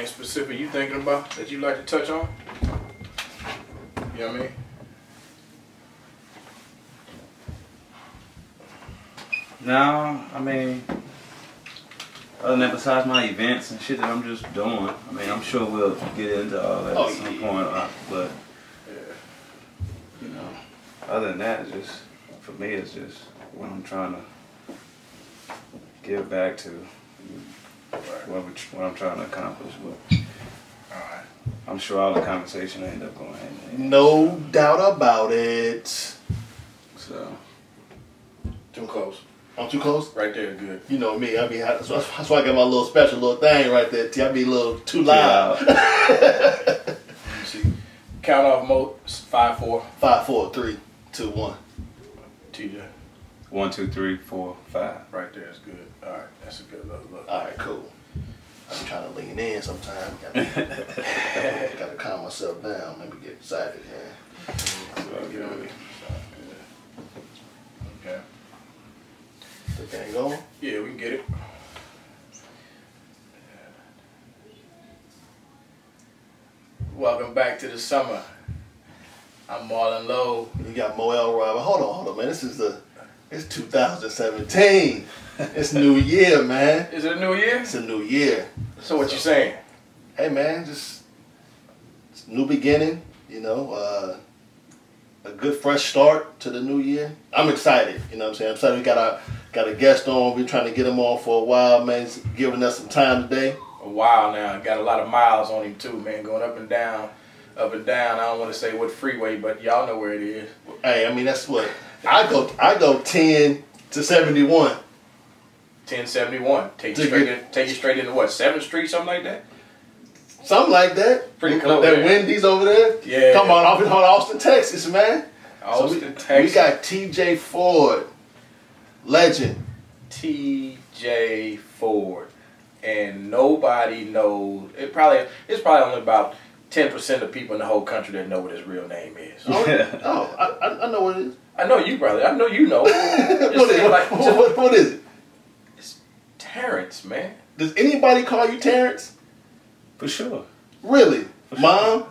in specific you thinking about that you like to touch on? You know what I mean? No, I mean, other than that, besides my events and shit that I'm just doing, I mean, I'm sure we'll get into all that Oh, at some yeah. point. Uh, but Yeah. you know, other than that, just for me, it's just what I'm trying to give back to. What, we, what I'm trying to accomplish. But All right. I'm sure all the conversation end up going hand in hand. No doubt about it. So Too close. I'm too close. Right there, good. You know me. I be that's why that's why I got my little special little thing right there. T. I be a little too loud. Let me see. Count off mode. Five, four. Five, four, three, two, one. TJ. one, two, three, four, five. Right there is good. All right. That's a good look. look. All right, cool. I'm trying to lean in sometimes. Gotta, gotta calm myself down. Let me get excited, man. So good. Sounds good. Okay. The thing going. Yeah, we can get it. Welcome back to the summer. I'm Marlon Lowe. You got Moel Robert. Hold on, hold on, man. This is the it's 2017. It's New Year, man. Is it a new year? It's a new year. So what you saying? Hey, man, just new beginning. You know, uh, a good fresh start to the new year. I'm excited. You know what I'm saying? I'm excited. We got a got a guest on. We're trying to get him on for a while, man. He's giving us some time today. A while now. Got a lot of miles on him too, man. Going up and down, up and down. I don't want to say what freeway, but y'all know where it is. Hey, I mean that's what I go. I go 10 to 71. 1071. Take you straight get- in, take you straight into what? Seventh Street, something like that. Something like that. Pretty close, That man. Wendy's over there. Yeah. Come on, off in Austin, Texas, man. So Austin, we, Texas. we got T.J. Ford, legend. T.J. Ford, and nobody knows. It probably it's probably only about ten percent of people in the whole country that know what his real name is. Oh, oh I, I- I know what it is. I know you, brother. I know you know. what, Just like, what, what- what is it? Terrence, man. Does anybody call you Terrence? For sure. Really? For sure. Mom?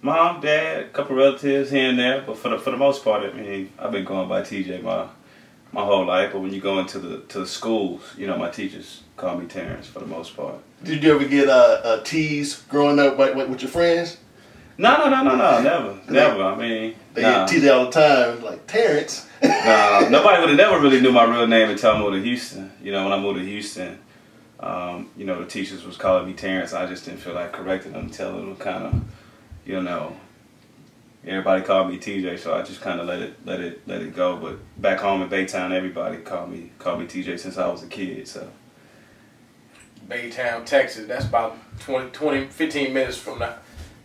Mom, dad, a couple relatives here and there, but for the for the most part, I mean, I've been going by TJ my my whole life. But when you go into the to the schools, you know, my teachers call me Terrence for the most part. Did you ever get a, a tease growing up with, with, with your friends? No, no, no, no, no, never, never. I mean, They nah, tease you all the time, like Terrence. nah, nobody would have never really knew my real name until I moved to Houston. You know, when I moved to Houston, um, you know, the teachers was calling me Terrence. I just didn't feel like correcting them, telling them kind of, you know, everybody called me TJ, so I just kind of let it, let it, let it go. But back home in Baytown, everybody called me, called me TJ since I was a kid. So Baytown, Texas. That's about 20, 20 15 minutes from the.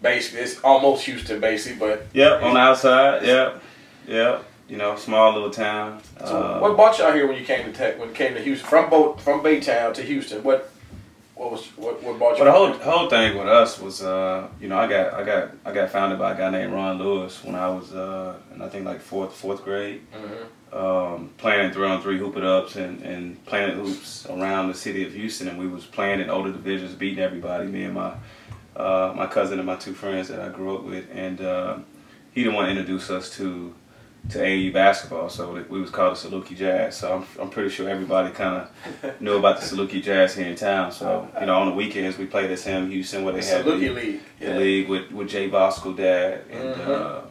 Basically, it's almost Houston, basically. But yep, on the outside, yep, yep. You know, small little town. so, Uh, what brought y'all here when you came to Tech? When you came to Houston from Bo- from Baytown to Houston? What what was what, what brought you? But the whole whole thing with us was, uh, you know, I got I got I got founded by a guy named Ron Lewis when I was, uh, in I think like fourth fourth grade, Mhm. um, playing three on three hoop it ups and and playing hoops around the city of Houston, and we was playing in older divisions, beating everybody. Me and my uh, my cousin and my two friends that I grew up with, and uh, he the one introduced us to to AAU basketball. So we was called the Saluki Jazz. So I'm I'm pretty sure everybody kind of knew about the Saluki Jazz here in town. So you know on the weekends we played at Sam Houston where they had Saluki the, League. the league with with Jay Bosco dad and. Mhm. Uh,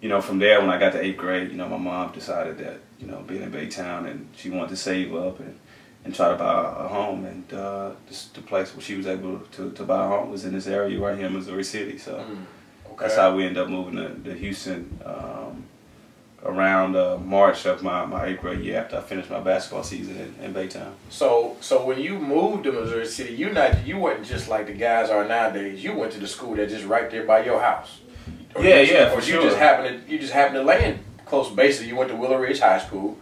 you know, from there, when I got to eighth grade, you know, my mom decided that, you know, being in Baytown and she wanted to save up and, and try to buy a home. And uh, this, the place where she was able to, to buy a home was in this area right here in Missouri City. So Mm. Okay. that's how we ended up moving to, to Houston um, around uh, March of my, my eighth grade year after I finished my basketball season in, in Baytown. So so when you moved to Missouri City, you not you wasn't just like the guys are nowadays. You went to the school that just right there by your house. Or Yeah, you, yeah, Or for you sure. just happened to you just happened to land close. Basically, you went to Willowridge High School,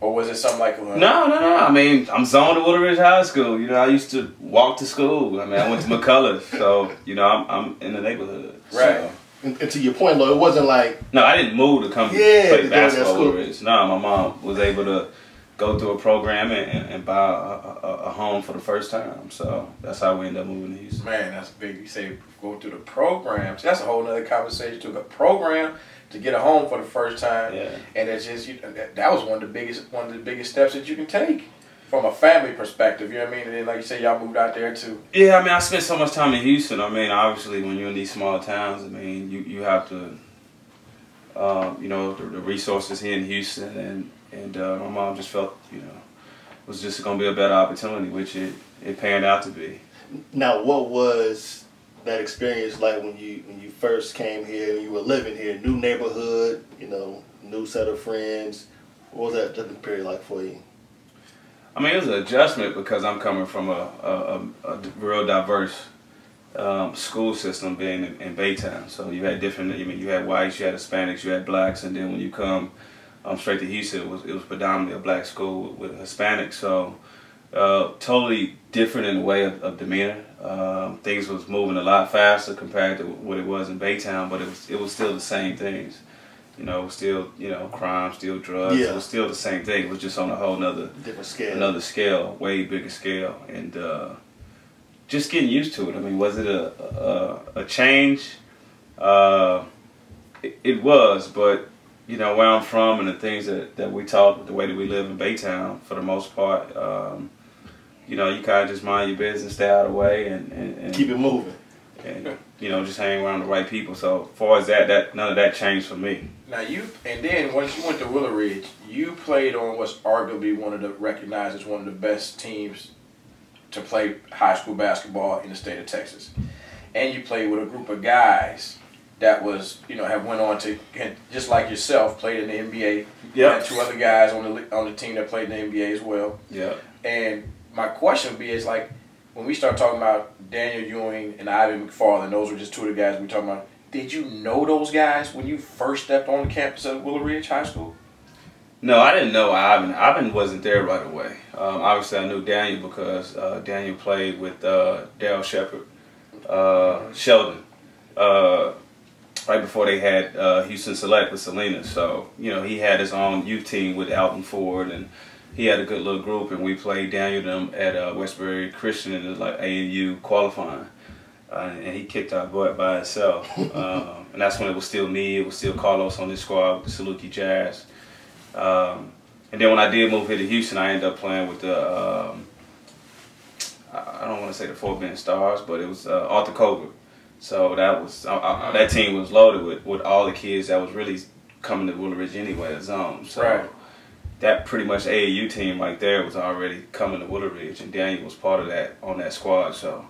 or was it something like? No, no, no. I mean, I'm zoned to Willowridge High School. You know, I used to walk to school. I mean, I went to McCullough, so you know, I'm I'm in the neighborhood. So- Right. And, and to your point, though, it wasn't like No, I didn't move to come Yeah, to play to basketball school. with Willowridge. No, my mom was able to go through a program and, and, and buy a, a, a, home for the first time. So that's how we ended up moving to Houston. Man, that's big. You say go through the programs. That's a whole other conversation. To a program to get a home for the first time, yeah. and it's just you, that was one of the biggest one of the biggest steps that you can take from a family perspective. You know what I mean? And then, like you say, y'all moved out there too. Yeah, I mean, I spent so much time in Houston. I mean, obviously, when you're in these small towns, I mean, you you have to, um, you know, the, the, resources here in Houston, and and uh, my mom just felt, you know, it was just going to be a better opportunity, which it it panned out to be. Now, what was that experience like when you when you first came here? You were living here, new neighborhood, you know, new set of friends. What was that period like for you? I mean, it was an adjustment because I'm coming from a, a, a, a real diverse um, school system being in, in, Baytown. So you had different, I mean, you had whites, you had Hispanics, you had blacks, and then when you come um, straight to Houston, it was, it was predominantly a black school with Hispanics. So uh, totally different in the way of, of demeanor. Um, things was moving a lot faster compared to what it was in Baytown, but it was it was still the same things you know, still, you know, crime, still drugs. Yeah. It was still the same thing. It was just on a whole nother different scale, another scale, way bigger scale, and uh, just getting used to it. I mean, was it a a, a change? Uh, it, it, was, but you know where I'm from and the things that, that we talk, the way that we live in Baytown, for the most part, um, you know, you kind of just mind your business, stay out of the way, and, and, and keep it moving and you know just hang around the right people. So as far as that, that none of that changed for me. Now you and then once you went to Willowridge, you played on what's arguably one of the recognized as one of the best teams to play high school basketball in the state of Texas, and you played with a group of guys that was you know have went on to just like yourself played in the NBA. Yeah. Two other guys on the on the team that played in the NBA as well. Yeah. And my question would be is like when we start talking about Daniel Ewing and Ivan McFarlin, those were just two of the guys we're talking about. Did you know those guys when you first stepped on the campus of Willowridge High School? No, I didn't know Ivan. Ivan wasn't there right away. Um, obviously, I knew Daniel because uh, Daniel played with uh, Daryl Shepard, uh, Sheldon, uh, right before they had uh, Houston Select with Salinas. So, you know, he had his own youth team with Alton Ford and he had a good little group, and we played Daniel them at uh, Westbury Christian in the like AAU qualifying, uh, and he kicked our butt by himself. um, and that's when it was still me, it was still Carlos on this squad with the Saluki Jazz. Um, and then when I did move here to Houston, I ended up playing with the um, I don't want to say the Fort Bend Stars, but it was uh, Arthur Colbert. So that was that team was loaded with, with all the kids that was really coming to Willowridge anyway, a zone. So right that pretty much AAU team right there was already coming to Willowridge, and Daniel was part of that on that squad. So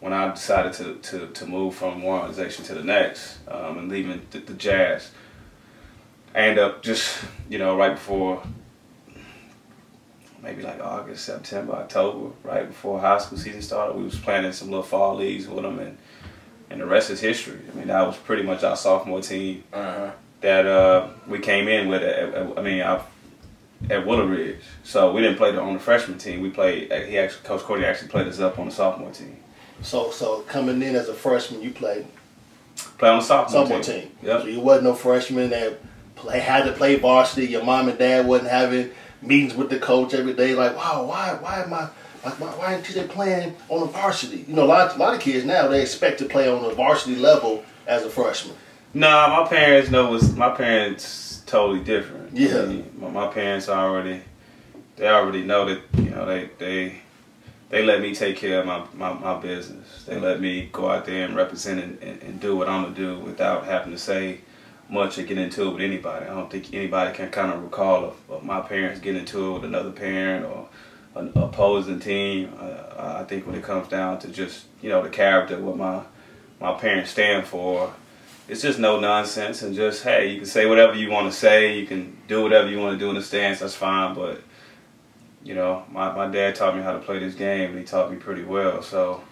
when I decided to, to, to move from one organization to the next um, and leaving the, the, Jazz, I ended up just, you know, right before maybe like August, September, October, right before high school season started, we was playing in some little fall leagues with them, and, and the rest is history. I mean, that was pretty much our sophomore team uh-huh. that uh, we came in with. I mean, I at Willowridge. So we didn't play on the freshman team. We played. Uh, he actually, Coach Cody actually played us up on the sophomore team. So, so coming in as a freshman, you played. Play on the sophomore, sophomore team. team. Yep. So you wasn't no freshman that play, had to play varsity. Your mom and dad wasn't having meetings with the coach every day. Like, wow, why, why am I? Like, why, why aren't they playing on the varsity? You know, a lot, a lot of kids now they expect to play on the varsity level as a freshman. Nah, my parents know was my parents totally different. Yeah. I mean, my, parents already, they already know that you know they they they let me take care of my, my, my business. They let me go out there and represent and, and, and, do what I'm gonna do without having to say much or get into it with anybody. I don't think anybody can kind of recall of, of my parents getting into it with another parent or an opposing team. Uh, I think when it comes down to just you know the character, what my my parents stand for, it's just no nonsense and just hey, you can say whatever you want to say, you can do whatever you want to do in the stands. That's fine, but you know, my my dad taught me how to play this game, and he taught me pretty well. So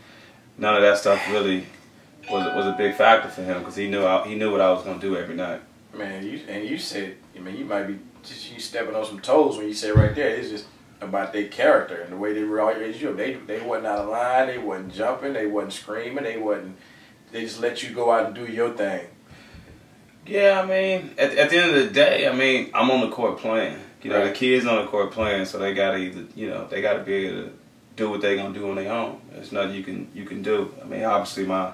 none of that stuff really was was a big factor for him because he knew I, he knew what I was gonna do every night. Man, you and you said, I mean, you might be just you stepping on some toes when you say right there. It's just about their character and the way they were always you. They they wasn't out of line. They wasn't jumping. They wasn't screaming. They wasn't they just let you go out and do your thing. Yeah, I mean, at, at the end of the day, I mean, I'm on the court playing, You know, Right. the kids on the court playing, so they gotta either, you know, they gotta be able to do what they gonna do on their own. There's nothing you can you can do. I mean, obviously my,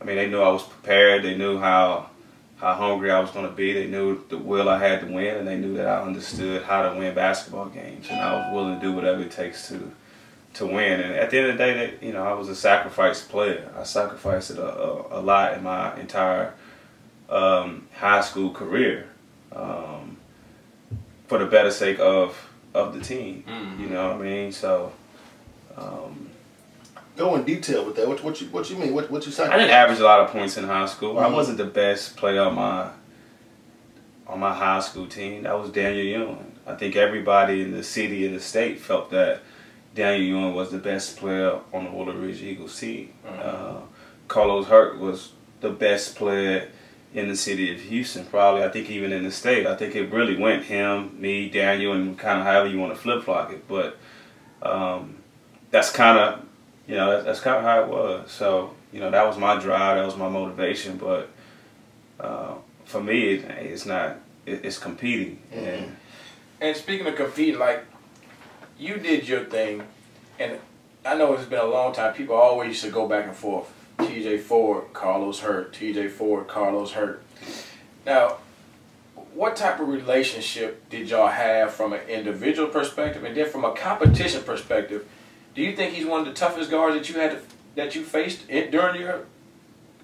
I mean, they knew I was prepared. They knew how how hungry I was gonna be. They knew the will I had to win, and they knew that I understood how to win basketball games, and I was willing to do whatever it takes to to win. And at the end of the day, they, you know, I was a sacrifice player. I sacrificed it a, a, a lot in my entire um, high school career um, for the better sake of of the team. Mhm. You know what I mean? So um, Go in detail with that. What, what you what you mean? What what you say? I didn't average a lot of points in high school. I Mhm. wasn't the best player on my on my high school team. That was Daniel Ewing. I think everybody in the city and the state felt that Daniel Ewing was the best player on the Willowridge Eagles team. Mhm. Uh, Carlos Hurt was the best player in the city of Houston, probably. I think even in the state. I think it really went him, me, Daniel, and kind of however you want to flip flop it. But um, that's kind of, you know, that's, that's kind of how it was. So, you know, that was my drive, that was my motivation. But uh, for me, it, it's not. It, it's competing, and And speaking of competing, like you did your thing, and I know it's been a long time. People always used to go back and forth. T.J. Ford, Carlos Hurt. T.J. Ford, Carlos Hurt. Now, what type of relationship did y'all have from an individual perspective, and then from a competition perspective? Do you think he's one of the toughest guards that you had to, that you faced in, during your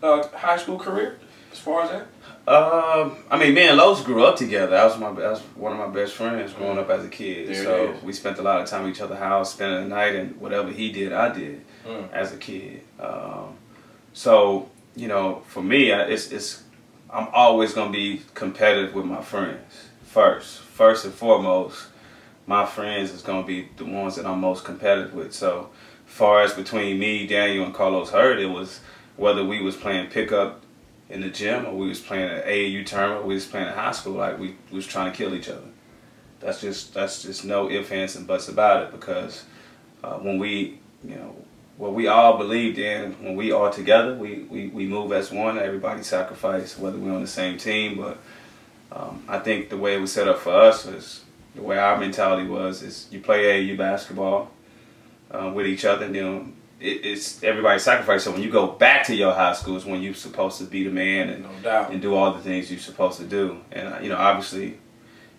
uh, high school career? As far as that, Um, I mean, me and Los grew up together. That was my that was one of my best friends growing up as a kid. There so we spent a lot of time at each other's house, spending the night, and whatever he did, I did Mm. as a kid. Um, so you know, for me, I- it's it's I'm always gonna be competitive with my friends first. First and foremost, my friends is gonna be the ones that I'm most competitive with. So, far as between me, Daniel, and Carlos Hurd, it was whether we was playing pickup in the gym or we was playing an AAU tournament, we was playing at high school, like we was trying to kill each other. That's just that's just no ifs, ands, and buts about it because uh, when we, you know, what we all believed in, when we all together, we, we, we move as one. Everybody sacrifice, whether we're on the same team. But um, I think the way it was set up for us was the way our mentality was is you play AAU basketball uh, with each other, and then it, it's everybody sacrifice. So when you go back to your high school is when you're supposed to be the man and no doubt. and do all the things you're supposed to do. And uh, you know, obviously,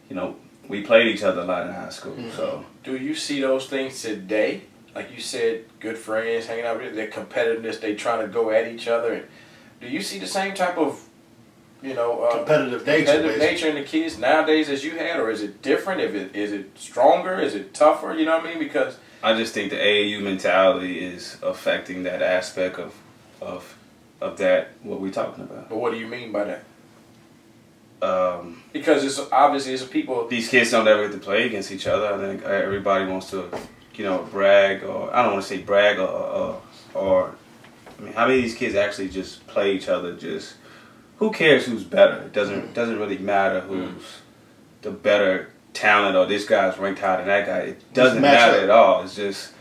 you know, we played each other a lot in high school. So Do you see those things today? Like you said, good friends hanging out with their competitiveness, they trying to go at each other. And do you see the same type of, you know, uh, Competitive nature, competitive nature in the kids nowadays as you had, or is it different? If it is it stronger? Is it tougher? You know what I mean? Because I just think the AAU mentality is affecting that aspect of of of that what we're talking about. but what do you mean by that? Um, Because it's obviously it's people. these kids don't ever get to play against each other. I think everybody wants to, you know, brag or I don't want to say brag or, or or I mean, how many of these kids actually just play each other? Just who cares who's better? It doesn't doesn't really matter who's the better talent or this guy's ranked higher than that guy. It doesn't matter up. at all. It's just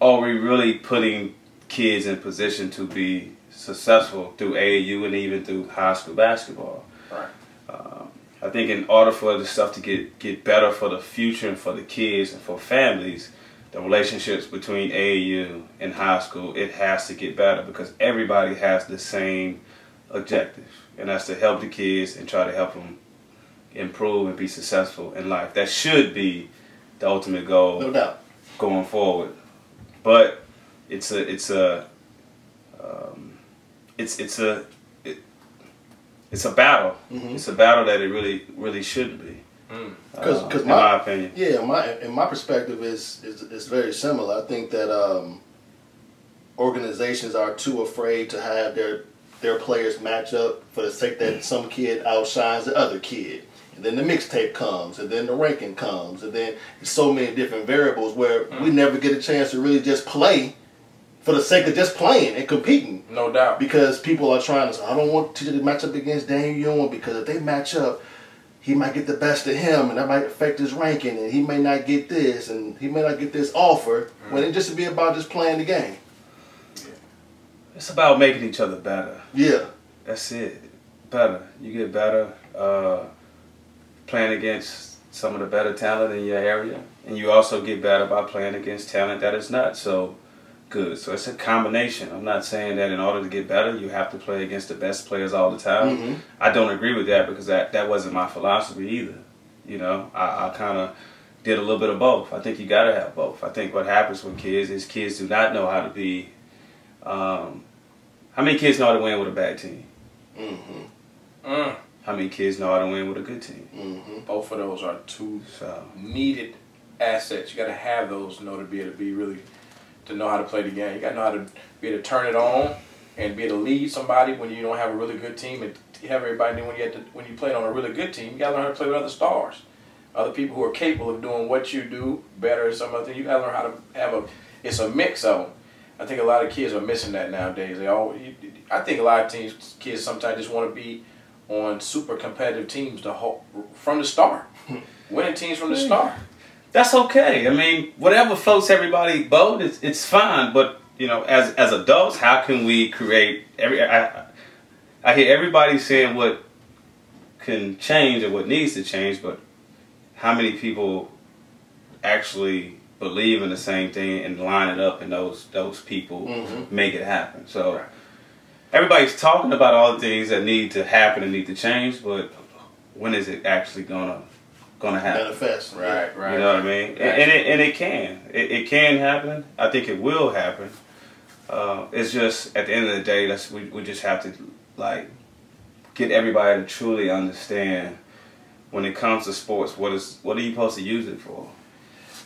are we really putting kids in position to be successful through AAU and even through high school basketball? Right. Um, I think in order for this stuff to get, get better for the future and for the kids and for families, the relationships between AAU and high school, it has to get better because everybody has the same objective, and that's to help the kids and try to help them improve and be successful in life. That should be the ultimate goal No doubt. going forward. But it's a it's a um, it's it's a it, it's a battle. Mhm. It's a battle that it really really shouldn't be. Mm. 'Cause- uh, 'cause in my- my opinion. Yeah, my in my perspective is is, is very similar. I think that um, organizations are too afraid to have their their players match up for the sake that some kid outshines the other kid. And then the mixtape comes, and then the ranking comes, and then so many different variables where we never get a chance to really just play for the sake of just playing and competing. No doubt. Because people are trying to say, I don't want to match up against Daniel Ewing because if they match up, he might get the best of him and that might affect his ranking and he may not get this and he may not get this offer when it just be about just playing the game. It's about making each other better. Yeah. That's it. Better. You get better. Uh, playing against some of the better talent in your area, and you also get better by playing against talent that is not so good. So it's a combination. I'm not saying that in order to get better, you have to play against the best players all the time. Mhm. I don't agree with that because that, that wasn't my philosophy either. You know, I, I kind of did a little bit of both. I think you got to have both. I think what happens with kids is kids do not know how to be. Um, how many kids know how to win with a bad team? Mm-hmm. Mm. How many kids know how to win with a good team? Mm-hmm. Both of those are two So needed assets. You got to have those in order to be able to be really to know how to play the game. You got to know how to be able to turn it on and be able to lead somebody when you don't have a really good team and have everybody. When you have to, when you play on a really good team, you got to learn how to play with other stars, other people who are capable of doing what you do better than some other thing. You got to learn how to have a. It's a mix of them. I think a lot of kids are missing that nowadays. They all. I think a lot of teams, kids sometimes just want to be on super competitive teams the whole from the start, winning teams from the start. that's okay. I mean, whatever floats everybody boat, it's, it's fine. But you know, as as adults, how can we create every? I, I hear everybody saying what can change and what needs to change, but how many people actually believe in the same thing and line it up, and those those people Mhm. make it happen? So. Right. Everybody's talking about all the things that need to happen and need to change, but when is it actually gonna gonna happen? Manifest. Right, right. You know what I mean? Right. And it and it can. It, it can happen. I think it will happen. Uh, it's just at the end of the day, that's we we just have to like get everybody to truly understand when it comes to sports, what is what are you supposed to use it for?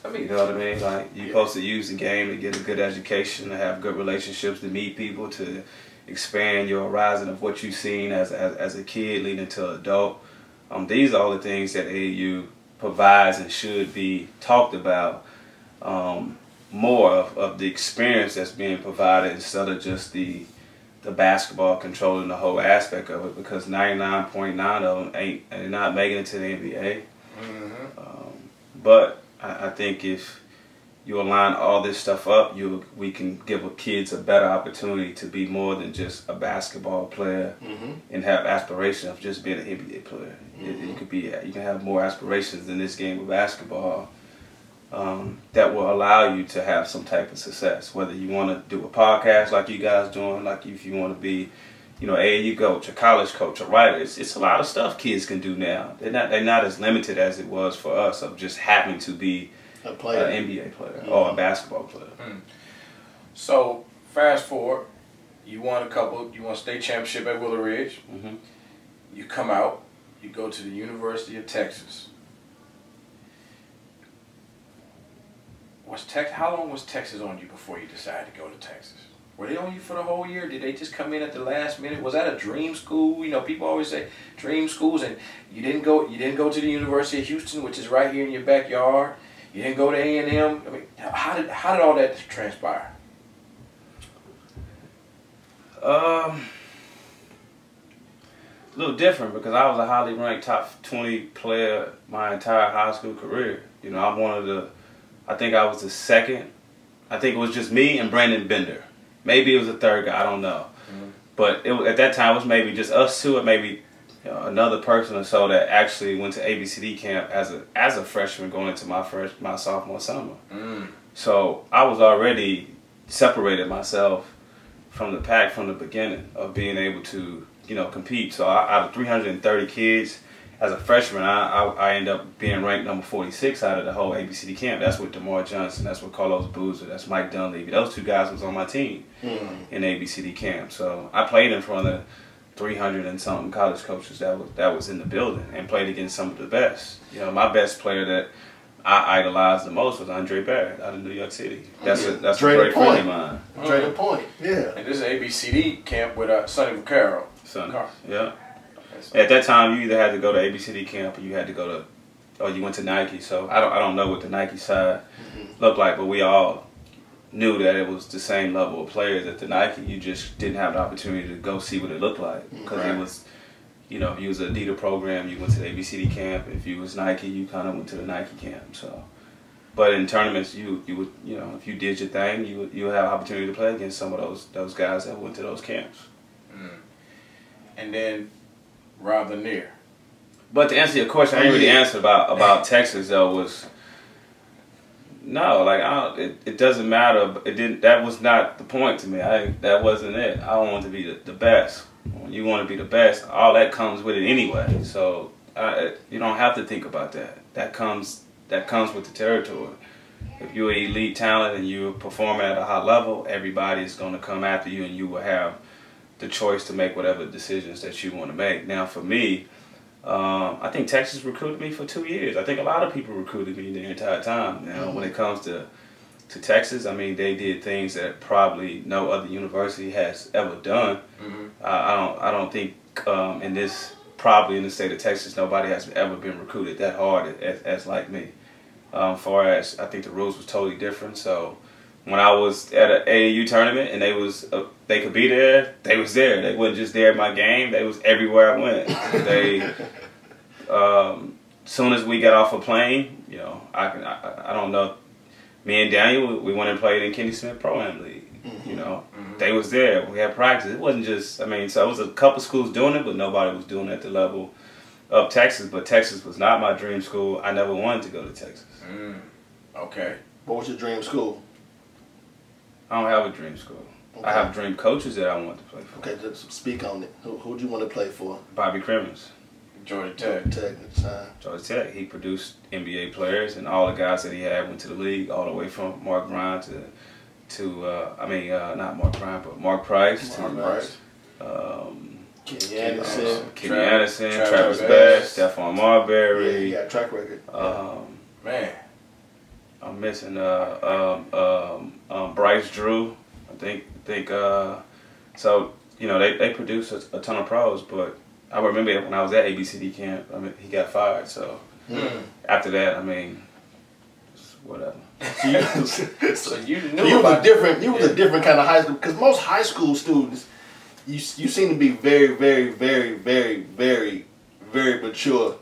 I mean, you know what I mean? Like you're Yeah. supposed to use the game to get a good education, to have good relationships, to meet people, to expand your horizon of what you've seen as as, as a kid leading to adult. Um, these are all the things that AAU provides and should be talked about um, more of, of the experience that's being provided instead of just the the basketball controlling the whole aspect of it because 99.9 of them ain't they're not making it to the NBA. mhm. Um, but I, I think if you align all this stuff up, you we can give a kids a better opportunity to be more than just a basketball player Mm-hmm. and have aspirations of just being an NBA player. It, you could be you can have more aspirations in this game of basketball um, that will allow you to have some type of success. Whether you want to do a podcast like you guys doing, like if you want to be, you know, AAU coach, a college coach, a writer. It's, it's a lot of stuff kids can do now. They're not they're not as limited as it was for us of just having to be A an player. NBA player or a basketball player. So fast forward, you won a couple. You won a state championship at Willowridge. Mhm. You come out. You go to the University of Texas. Was Tex? How long was Texas on you before you decided to go to Texas? Were they on you for the whole year? Did they just come in at the last minute? Was that a dream school? You know, people always say dream schools, and you didn't go. You didn't go to the University of Houston, which is right here in your backyard. You didn't go to A and M. I mean, how did how did all that transpire? Um, a little different because I was a highly ranked top 20 player my entire high school career. You know, I'm one of the, I think I was the second. I think it was just me and Brandon Bender. Maybe it was the third guy, I don't know. Mhm. But it, at that time, it was maybe just us two, or maybe you know, another person or so that actually went to ABCD camp as a as a freshman going into my first my sophomore summer. Mm. So I was already separated myself from the pack from the beginning of being able to, you know, compete. So I, out of 330 kids, as a freshman, I, I, I end up being ranked number 46 out of the whole ABCD camp. That's with DerMarr Johnson. That's with Carlos Boozer. That's Mike Dunleavy. Those two guys was on my team Mm-hmm. in ABCD camp. So I played in front of 300 and something college coaches that was that was in the building and played against some of the best. You know, my best player that I idolized the most was Andre Barrett out of New York City. That's a that's Dre a great friend Point. of mine. Trade a point. Yeah. And this is ABCD camp with uh, Sonny Vaccaro. Son. Car. Yeah. Okay, At that time, you either had to go to ABCD camp or you had to go to, or you went to Nike. So I don't I don't know what the Nike side looked like, but we all knew that it was the same level of players at the Nike. You just didn't have the opportunity to go see what it looked like because Right. it was, you know, if you was a Adidas program, you went to the ABCD camp. If you was Nike, you kind of went to the Nike camp. So, but in tournaments, you you would you know if you did your thing, you would you would have opportunity to play against some of those those guys that went to those camps. Mm. And then Rob Lanier. But to answer your question, I didn't really answer about about Texas though was no, like I don't, it, it doesn't matter. It didn't. That was not the point to me. I that wasn't it. I want to be the, the best. When you want to be the best, all that comes with it anyway. So I, you don't have to think about that. That comes that comes with the territory. If you're elite talent and you perform at a high level, everybody is going to come after you, and you will have the choice to make whatever decisions that you want to make. Now, for me, um, I think Texas recruited me for two years. I think a lot of people recruited me the entire time. You know, mm-hmm. when it comes to to Texas, I mean, they did things that probably no other university has ever done. Mm-hmm. Uh, I don't, I don't think um, in this probably in the state of Texas, nobody has ever been recruited that hard as, as like me. Um, far as I think the rules was totally different. So when I was at an AAU tournament and they was uh, they could be there, they was there. They wasn't just there at my game. They was everywhere I went. they um, soon as we got off a plane, you know, I can I, I don't know. Me and Daniel, we went and played in Kenny Smith Pro Am League. Mm-hmm. You know, mm-hmm. they was there. We had practice. It wasn't just. I mean, so it was a couple schools doing it, but nobody was doing it at the level of Texas. But Texas was not my dream school. I never wanted to go to Texas. Mm. Okay. What was your dream school? I don't have a dream school. Okay. I have dream coaches that I want to play for. Okay, just speak on it. Who who do you want to play for? Bobby Cremins. Georgia Tech. Georgia Tech Georgia Tech. He produced NBA players, and all the guys that he had went to the league, all the way from Mark Bryant to, to uh, I mean, uh, not Mark Bryant, but Mark Price. Mark to, Price. Um, Kenny Anderson. Kenny Anderson, Travis, Travis Best, Stephon Marbury. Yeah, he got track record. Um, Man. I'm missing uh, um, um, um, Bryce Drew. I think think uh, so. You know they they produce a, a, ton of pros, but I remember when I was at ABCD camp. I mean he got fired. So mm. after that, I mean, whatever. So you, so you knew you was a different. You was a different kind of high school because most high school students, you you seem to be very very very very very very mature.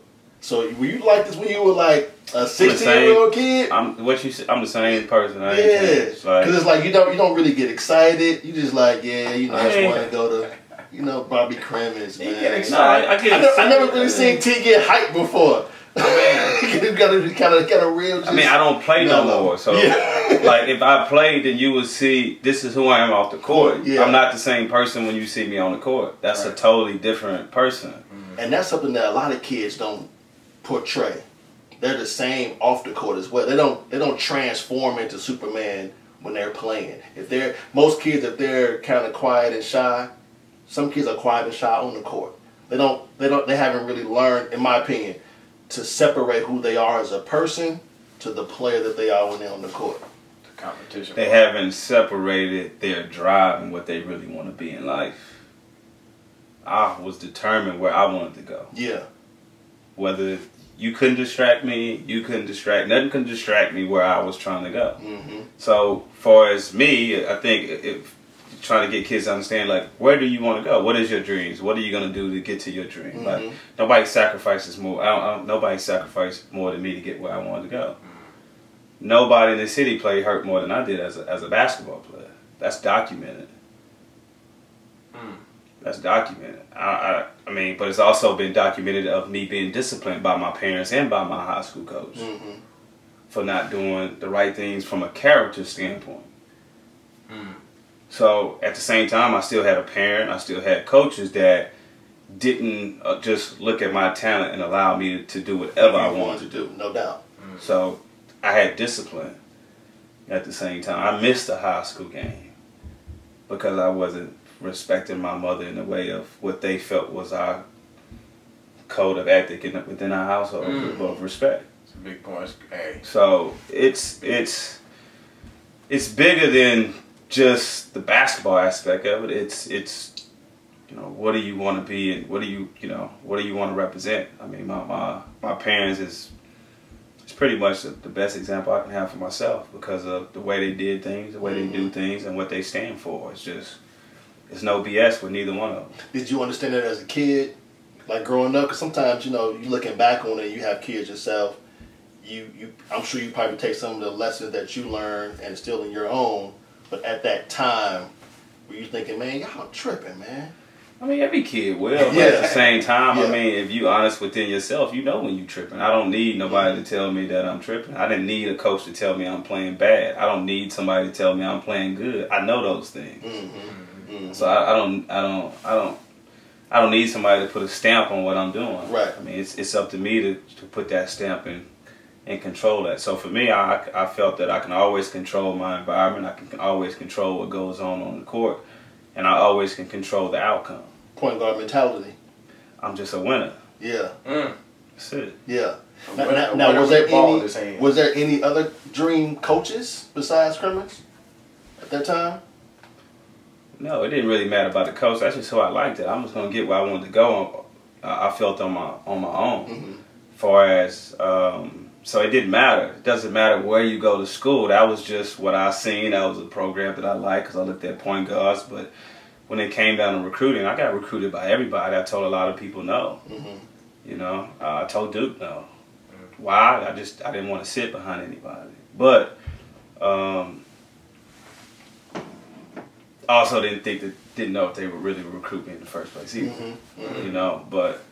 So were you like this when you were like a sixteen year old kid. I'm what you. Say, I'm the same person. I yeah, because like, it's like you don't you don't really get excited. You just like yeah, you know, I, just want to go to. You know, Bobby Cremins, man. Get excited. No, I, I, get excited. I, never really seen T get hyped before. you gotta kind of kind of real. Just, I mean, I don't play no, no more, so yeah. like if I played, then you would see this is who I am off the court. Yeah. I'm not the same person when you see me on the court. That's right. a totally different person. And that's something that a lot of kids don't portray they're the same off the court as well. They don't they don't transform into Superman when they're playing. If they're most kids, if they're kind of quiet and shy, some kids are quiet and shy on the court. They don't they don't they haven't really learned, in my opinion, to separate who they are as a person to the player that they are when they're on the court. The competition. They haven't separated their drive and what they really want to be in life. I was determined where I wanted to go. Yeah. Whether you couldn't distract me. You couldn't distract. Nothing could distract me where I was trying to go. Mm-hmm. So, far as me, I think if trying to get kids to understand, like, where do you want to go? What is your dreams? What are you gonna do to get to your dream? Mm-hmm. Like, nobody sacrifices more. I don't, I don't, nobody sacrificed more than me to get where I wanted to go. Nobody in the city played hurt more than I did as a, as a basketball player. That's documented. Mm. That's documented. I, I, I mean, but it's also been documented of me being disciplined by my parents and by my high school coach mm-hmm. for not doing the right things from a character standpoint. Mm. So at the same time, I still had a parent. I still had coaches that didn't uh, just look at my talent and allow me to, to do whatever I wanted to do. No doubt. Mm. So I had discipline at the same time. I missed the high school game because I wasn't respecting my mother in the way of what they felt was our code of ethic within our household mm. of respect. It's a big point. Hey. So it's it's it's bigger than just the basketball aspect of it. It's it's you know what do you want to be and what do you you know what do you want to represent. I mean my my my parents is it's pretty much the, the best example I can have for myself because of the way they did things, the way mm-hmm. they do mm-hmm. things, and what they stand for. It's just it's no BS with neither one of them. Did you understand that as a kid, like growing up? Because sometimes you know you looking back on it, you have kids yourself. You, you, I'm sure you probably take some of the lessons that you learned and still in your own. But at that time, were you thinking, man, y'all tripping, man? I mean, every kid will, but Yeah. at the same time, Yeah. I mean, if you honest within yourself, you know when you tripping. I don't need nobody to tell me that I'm tripping. I didn't need a coach to tell me I'm playing bad. I don't need somebody to tell me I'm playing good. I know those things. Mm-hmm. Mm-hmm. So I, I don't, I don't, I don't, I don't need somebody to put a stamp on what I'm doing. Right. I mean, it's it's up to me to, to put that stamp and and control that. So for me, I I felt that I can always control my environment. I can always control what goes on on the court, and I always can control the outcome. Point guard mentality. I'm just a winner. Yeah, Mm. That's it. yeah. Now, now, now, was there the ball in any was there any other dream coaches besides Cremins at that time? No, it didn't really matter about the coach. That's just who I liked it. I'm just gonna get where I wanted to go. I I felt on my on my own. Mm-hmm. Far as um, so, it didn't matter. It doesn't matter where you go to school. That was just what I seen. That was a program that I liked because I looked at point guards. But when it came down to recruiting, I got recruited by everybody. I told a lot of people no. Mm-hmm. You know, uh, I told Duke no. Why? I just I didn't want to sit behind anybody. But um, also didn't think that didn't know if they would really recruit me in the first place either. Mm-hmm. You know, but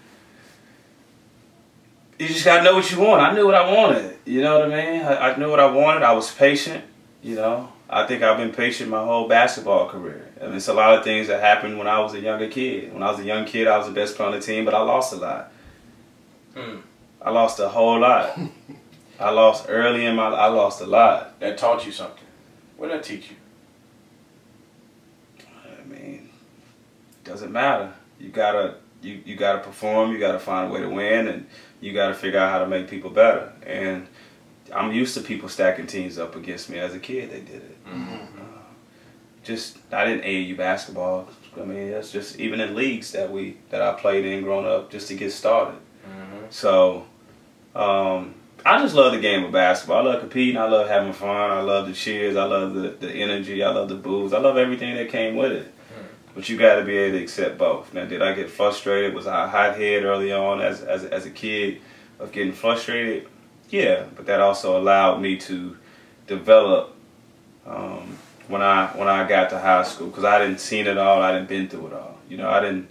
you just gotta know what you want. I knew what I wanted. You know what I mean? I, I knew what I wanted. I was patient. You know, I think I've been patient my whole basketball career. I mean, it's a lot of things that happened when I was a younger kid. When I was a young kid, I was the best player on the team, but I lost a lot. Hmm. I lost a whole lot. I lost early in my. I lost a lot. That taught you something. What did that teach you? I mean, doesn't matter. You gotta you, you gotta perform. You gotta find a way to win, and you gotta figure out how to make people better. And I'm used to people stacking teams up against me. As a kid, they did it. Just I didn't AAU basketball. I mean, that's just even in leagues that we that I played in growing up just to get started. Mm-hmm. So, um, I just love the game of basketball. I love competing. I love having fun. I love the cheers. I love the, the energy. I love the booze. I love everything that came with it. But you got to be able to accept both. Now, did I get frustrated? Was I a hothead early on as, as, as a kid of getting frustrated? Yeah, but that also allowed me to develop um, when I when I got to high school because I didn't seen it all. I didn't been through it all. You know, I didn't.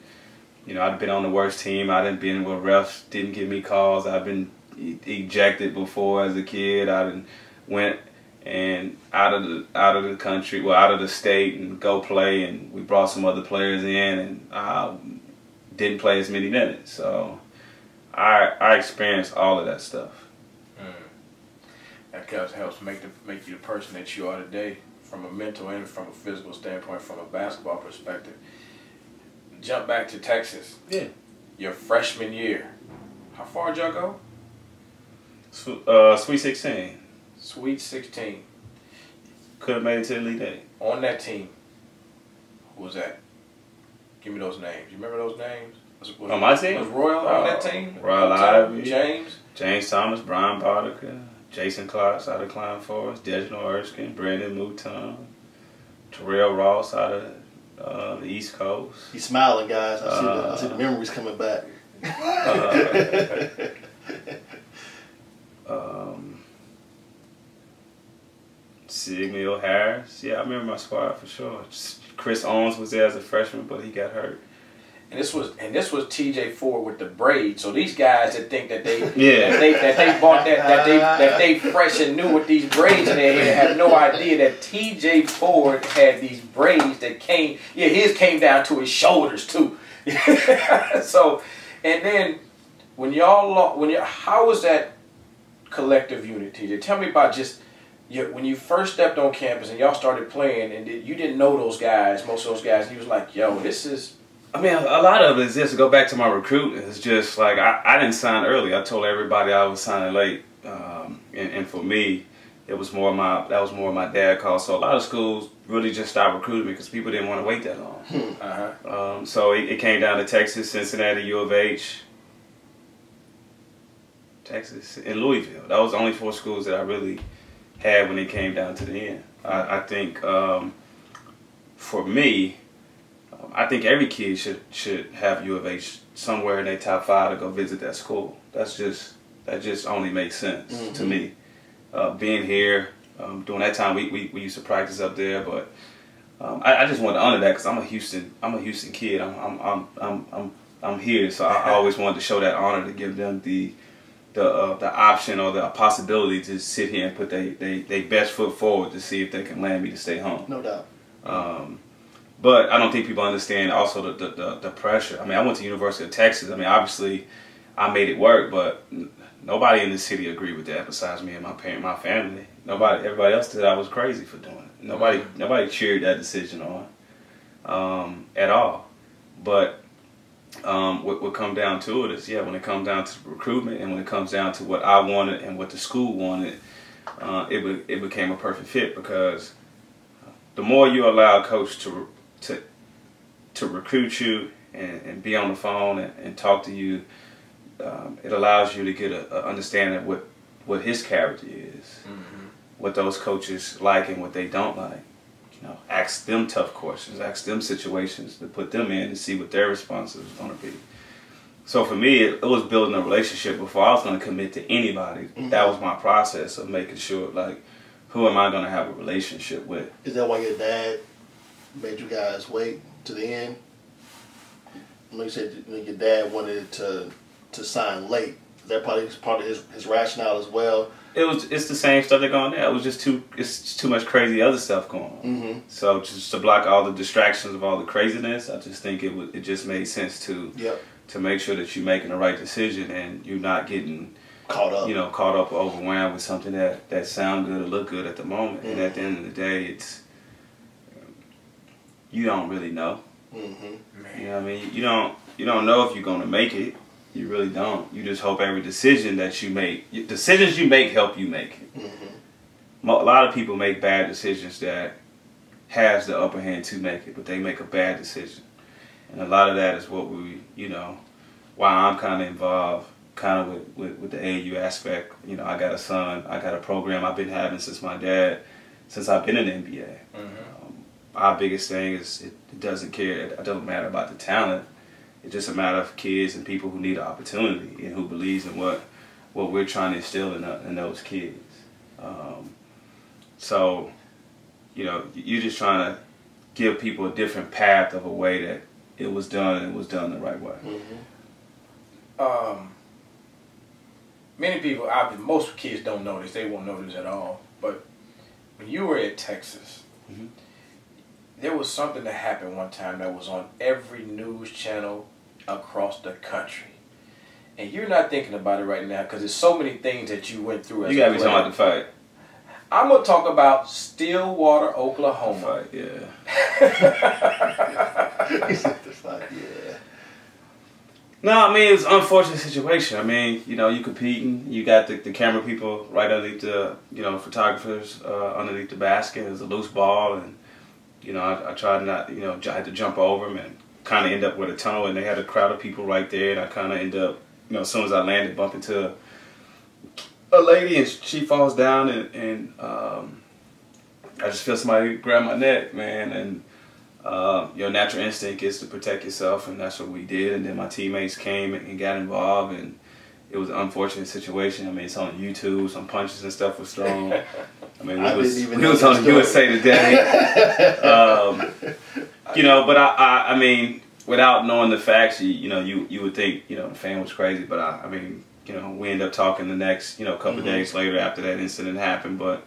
You know, I'd been on the worst team. I didn't been where refs didn't give me calls. I've been ejected before as a kid. I didn't went and out of the out of the country, well, out of the state, and go play. And we brought some other players in, and I didn't play as many minutes. So I I experienced all of that stuff. That helps helps make the make you the person that you are today, from a mental and from a physical standpoint, from a basketball perspective. Jump back to Texas. Yeah. Your freshman year. How far did y'all go? Sw- Uh, Sweet 16 Sweet 16. could have made it to the Elite Eight. On that team, who was that? Give me those names. You remember those names? Was, was, On my team? Was Royal on that Oh, team? Royal Tom- Ivey. James? James Thomas, Brian Boddicker, Jason Clark out of Klein Forest, Deginald Erskin, Brandon Mouton, Terrell Ross out of uh, the East Coast. He's smiling, guys. I see, the, I see the Uh, memories coming back. Um, Sydmill Harris. Yeah, I remember my squad for sure. Chris Owens was there as a freshman, but he got hurt. And this was and this was TJ Ford with the braids. So these guys that think that they Yeah. that they that they bought that that they that they fresh and new with these braids in their hair have no idea that TJ Ford had these braids that came yeah his came down to his shoulders too. so and then when y'all when you how was that collective unit TJ? Tell me about just your, when you first stepped on campus and y'all started playing and you didn't know those guys most of those guys and you was like yo this is I mean, a a lot of it is just to go back to my recruit. It's just like I, I didn't sign early. I told everybody I was signing late, um, and, and for me, it was more my that was more my dad call. So a lot of schools really just stopped recruiting because people didn't want to wait that long. uh-huh Um, so it, it came down to Texas, Cincinnati, U of H, Texas, and Louisville. That was the only four schools that I really had when it came down to the end. I, I think um, for me, um, I think every kid should should have U of H somewhere in their top five to go visit that school. That's just that just only makes sense to Mhm. me. Uh, being here um, during that time, we, we, we used to practice up there, but um, I, I, just wanted to honor that because I'm a Houston I'm a Houston kid. I'm I'm I'm I'm I'm, I'm here, so I, I, always wanted to show that honor to give them the the uh, the option or the possibility to sit here and put they, they, they best foot forward to see if they can land me to stay home. No doubt. Um, but I don't think people understand also the, the, the, the, pressure. I mean, I went to University of Texas. I mean, obviously, I made it work, but nobody in the city agreed with that besides me and my parent, my family. Nobody, everybody else said I was crazy for doing it. Nobody, mm-hmm. nobody cheered that decision on um, at all. But um, what what come down to it is, yeah, when it comes down to recruitment and when it comes down to what I wanted and what the school wanted, uh, it it became a perfect fit because the more you allow a coach to to to recruit you and, and be on the phone and, and talk to you, um, it allows you to get a, a, understanding of what what his character is, mm-hmm. what those coaches like and what they don't like you know, ask them tough questions, ask them situations to put them in and see what their response is going to be. So for me, it, it, was building a relationship before I was going to commit to anybody. Mm-hmm. That was my process of making sure, like, who am I going to have a relationship with? Is that why your dad made you guys wait to the end? Like you said your dad wanted to to sign late. That probably is part of his, his rationale as well? it was it's the same stuff that going there. It was just too it's too much crazy other stuff going on. Mm-hmm. So just to block all the distractions of all the craziness, I just think it would it just made sense to yep. to make sure that you're making the right decision and you're not getting caught up. You know, caught up or overwhelmed with something that that sound good or look good at the moment. Mm-hmm. And at the end of the day, it's you don't really know. Mm-hmm. You know what I mean? You don't you don't know if you're gonna make it. You really don't. You just hope every decision that you make, decisions you make help you make it. Mm-hmm. A lot of people make bad decisions that has the upper hand to make it, but they make a bad decision. And a lot of that is what we, you know, why I'm kind of involved kind of with, with, with, the AAU aspect. You know, I got a son, I got a program I've been having since my dad, since I've been in the NBA. Mm-hmm. Um, our biggest thing is it, it doesn't care, it doesn't matter about the talent it's just a matter of kids and people who need an opportunity and who believes in what what we're trying to instill in, in those kids. Um, so, you know, you're just trying to give people a different path of a way that it was done and it was done the right way. Mm-hmm. Um, many people, I, most kids don't know this. They won't know this at all. But when you were at Texas, mm-hmm there was something that happened one time that was on every news channel across the country. And you're not thinking about it right now because there's so many things that you went through. you got to be talking about the fight. I'm gonna talk about Stillwater, Oklahoma. The fight, yeah. yeah. No, I mean it's an unfortunate situation. I mean, you know, you competing, you got the, the camera people right underneath the, you know, photographers uh, underneath the basket. There's a loose ball, and you know, I, I tried not, you know, I had to jump over them and kind of end up with a tunnel, and they had a crowd of people right there, and I kind of end up, you know, as soon as I landed, bump into a lady, and she falls down, and, and um, I just feel somebody grab my neck, man, and uh, your natural instinct is to protect yourself, and that's what we did. And then my teammates came and got involved, and it was an unfortunate situation. I mean, it's on YouTube. Some punches and stuff was thrown. I mean, we I was we was on USA Today. um, you know, but I, I, I mean, without knowing the facts, you, you know, you you would think you know the fan was crazy. But I, I mean, you know, we end up talking the next you know couple mm-hmm. days later after that incident happened. But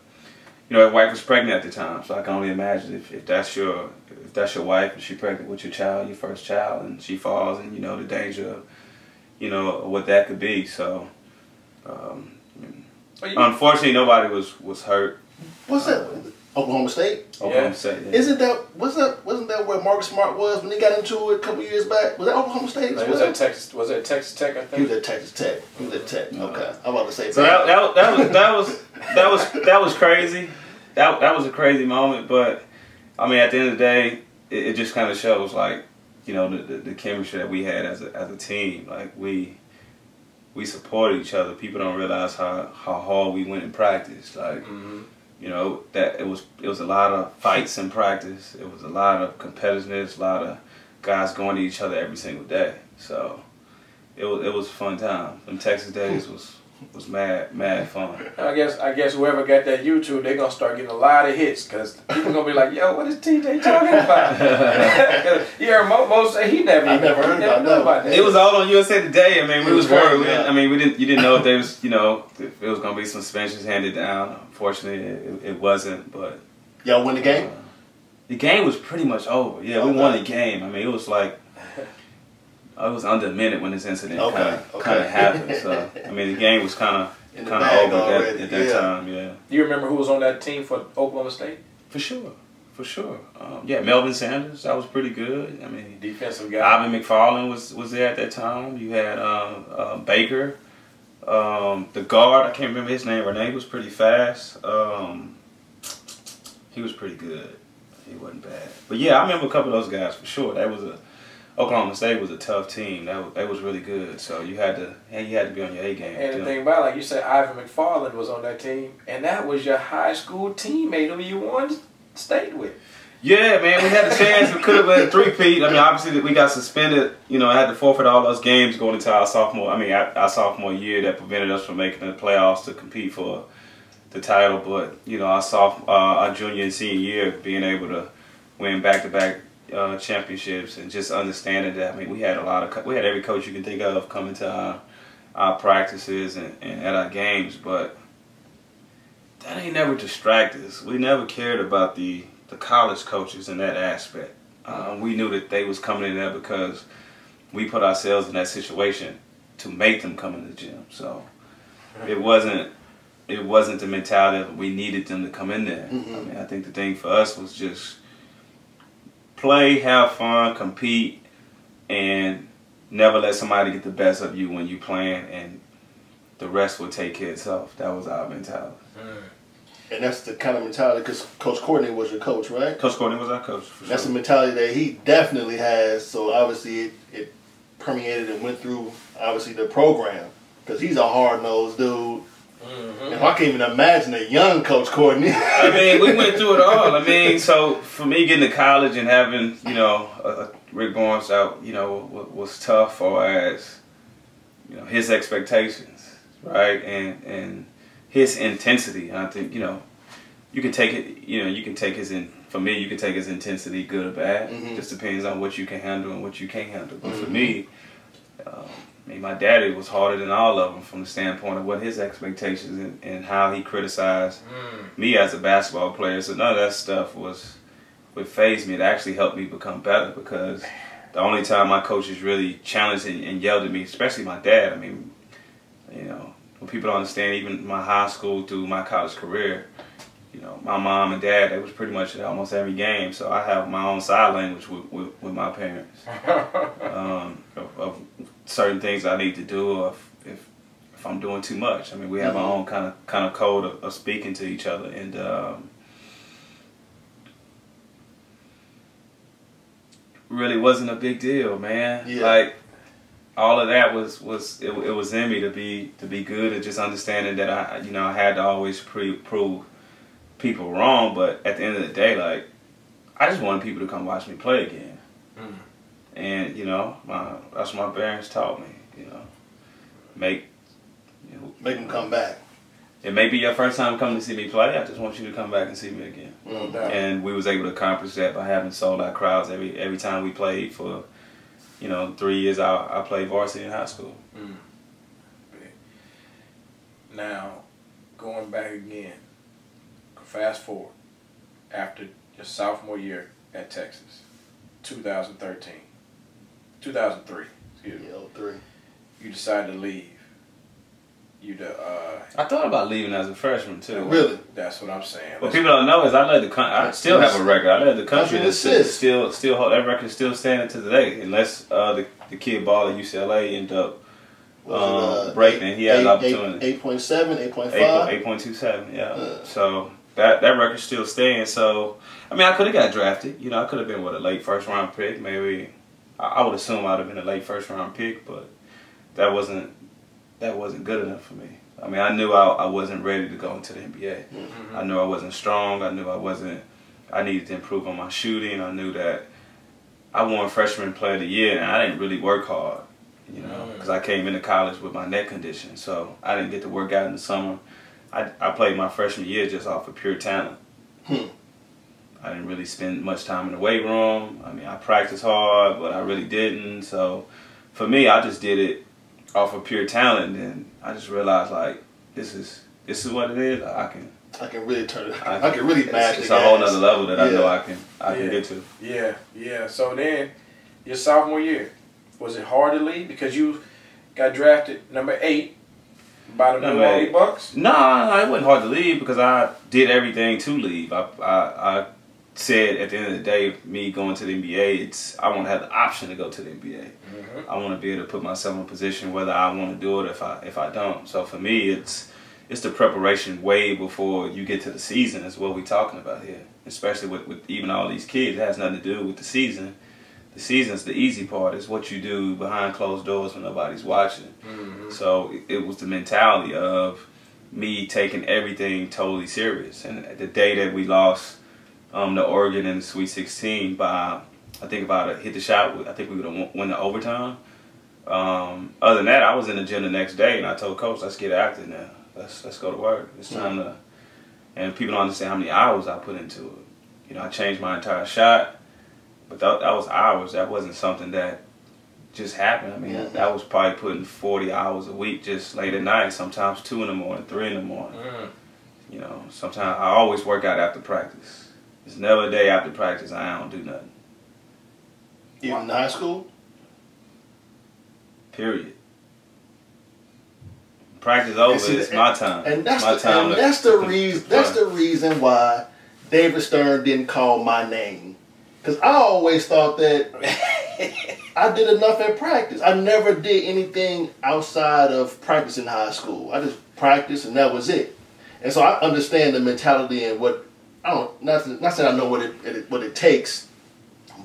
you know, his wife was pregnant at the time, so I can only imagine if, if that's your if that's your wife and she's pregnant with your child, your first child, and she falls, and you know the danger of you know what that could be. So, um, unfortunately, nobody was was hurt. What's that? Oklahoma State. Oklahoma yeah. State. Yeah. Isn't that was that wasn't that where Marcus Smart was when he got into it a couple years back? Was that Oklahoma State? No, was that Texas? Was that Texas Tech? I think he was at Texas Tech. He was at Tech. Okay, I'm about to say. So that, that, that was that was that was that was crazy. That that was a crazy moment, but I mean, at the end of the day, it, it just kind of shows like you know the, the, the, chemistry that we had as a, as a team. Like we we supported each other. People don't realize how, how hard we went in practice. Like mm-hmm. You know that it was it was a lot of fights in practice. It was a lot of competitiveness. A lot of guys going to each other every single day. So it was it was a fun time. Them Texas days was was mad mad fun. I guess I guess whoever got that YouTube, they're gonna start getting a lot of hits because people gonna be like, "Yo, what is TJ talking about?" yeah, Mo, Mo say he never, I even, never heard he never about that. about that. It was all on USA Today. I mean, we It was was worried. We didn't- I mean, we didn't. You didn't know if there was, you know, if it was gonna be some suspensions handed down. Unfortunately, it, it wasn't. But Y'all win the game. uh, the game was pretty much over. Yeah, we Okay. won the game. I mean, it was like it was under a minute when this incident Okay, kind of okay. kind of happened. So I mean, the game was kind of In the kind of bag over at that, already, at that yeah. time. Yeah, Do you remember who was on that team for Oklahoma State? for sure, for sure. Um, yeah, Melvin Sanders, that was pretty good. I mean, Defensive guy. Ivan McFarlin was was there at that time. You had um, uh, Baker, um, the guard. I can't remember his name. Renee was pretty fast. Um, he was pretty good. He wasn't bad. But yeah, I remember a couple of those guys for sure. That was a Oklahoma State was a tough team. That was, that was really good. So you had to you had to be on your A game. And the thing about it, like you said, Ivan McFarlin was on that team, and that was your high school teammate who you won state with. Yeah, man, we had a chance. We could have been three peat. I mean, obviously we got suspended. You know, I had to forfeit all those games going into our sophomore. I mean, our, our sophomore year that prevented us from making the playoffs to compete for the title. But you know, our soph, uh, our junior and senior year, being able to win back to back championships and just understanding that. I mean, we had a lot of co- we had every coach you can think of coming to our our practices and, and at our games, but that ain't never distracted us. We never cared about the the college coaches in that aspect. Um, we knew that they was coming in there because we put ourselves in that situation to make them come in the gym. So it wasn't it wasn't the mentality of we needed them to come in there. I Mhm. mean, I think the thing for us was just play, have fun, compete, and never let somebody get the best of you when you playing, and the rest will take care of itself. That was our mentality. Mm. And that's the kind of mentality because Coach Courtney was your coach, right? Coach Courtney was our coach. For That's sure. the mentality that he definitely has. So obviously it, it permeated and went through obviously the program because he's a hard nosed dude. And I can't even imagine a young Coach Courtney. I mean, we went through it all. I mean, so for me getting to college and having, you know, uh, Rick Barnes out, you know, was, was tough for as, you know, his expectations, right, and and his intensity. I think, you know, you can take it, you know, you can take his in. For me, you can take his intensity, good or bad. Mhm. Just depends on what you can handle and what you can't handle. But for Mhm. me, um, I mean, my daddy was harder than all of them from the standpoint of what his expectations and, and how he criticized me as a basketball player. So none of that stuff was would phase me. It actually helped me become better because the only time my coaches really challenged and, and yelled at me, especially my dad. I mean, you know, when people don't understand, even my high school through my college career, you know, my mom and dad, they was pretty much at almost every game. So I have my own side language with, with, with my parents um, of, of certain things I need to do, or if, if if I'm doing too much. I mean, we have our Mhm. own kind of kind of code of, of speaking to each other, and um, really wasn't a big deal, man. Yeah. Like all of that was was it, it was in me to be to be good and just understanding that I you know I had to always pre- prove people wrong, but at the end of the day, like I just wanted people to come watch me play again. And you know, my that's what my parents taught me. You know, make you know, Make him come back. it may be your first time coming to see me play. I just want you to come back and see me again. No doubt. And we was able to accomplish that by having sold out crowds every every time we played for, you know, three years. I I played varsity in high school. Mm. Now, going back again, fast forward after your sophomore year at Texas, 2013, 2003, excuse me, Yeah, oh, three. you decided to leave. You the uh, I thought about leaving as a freshman too. Really? that's what I'm saying. What people don't know is I led the country. I still have a record. I led the country. That's That's what still still hold that record still standing to today. Unless uh, the the kid ball at UCLA end up Was Um, it, uh, breaking it. He had an opportunity. eight- 8.7, 8.5. eight point two seven. Yeah. Uh. So that that record's still staying. So I mean, I could have got drafted. You know, I could have been what a late first round pick. Maybe I, would assume I'd have been a late first round pick, but that wasn't that wasn't good enough for me. I mean, I knew I, I wasn't ready to go into the NBA. Mhm. I knew I wasn't strong. I knew I wasn't. I needed to improve on my shooting. I knew that I won freshman player of the year, and I didn't really work hard. You know, Mm. because I came into college with my neck condition, so I didn't get to work out in the summer. I I played my freshman year just off of pure talent. Hmm. I didn't really spend much time in the weight room. I mean, I practiced hard, but I really didn't. So, for me, I just did it off of pure talent, and I just realized like this is this is what it is. I can I can really turn it. I, I, can really it's, mash it's a whole gas. nother level that I know I can I Yeah. can get to. Yeah, yeah. So then, your sophomore year, was it hard to leave because you got drafted number eight by the Number Milwaukee eight. Bucks? No, no, it wasn't hard to leave because I did everything to leave. I, I, I said at the end of the day, me going to the NBA, it's I want to have the option to go to the NBA. Mm-hmm. I want to be able to put myself in a position whether I want to do it if I if I don't. So for me, it's it's the preparation way before you get to the season. Is what we're talking about here, especially with, with even all these kids. It has nothing to do with the season. The season's the easy part. It's what you do behind closed doors when nobody's watching. Mm-hmm. So it- it was the mentality of me taking everything totally serious. And the day that we lost um, the Oregon in the Sweet 16 by, I think about had hit the shot, I think we would have won the overtime. Um, other than that, I was in the gym the next day and I told coach, let's get active now. Let's let's go to work. It's time to. And people don't understand how many hours I put into it. You know, I changed my entire shot, but that, that was hours. That wasn't something that just happened. I mean, Mhm. that was probably putting 40 hours a week just late at night, sometimes 2 in the morning, 3 in the morning. Mm. You know, sometimes I always work out after practice. There's never a day after practice I don't do nothing, Even in high school. period. Practice over, see, it's and- my time. And that's my the, and to- that's the reason. That's the reason why David Stern didn't call my name. Because I always thought that I did enough at practice. I never did anything outside of practice in high school. I just practiced and that was it. And so I understand the mentality and what I don't. Not not saying I know what it, what it takes,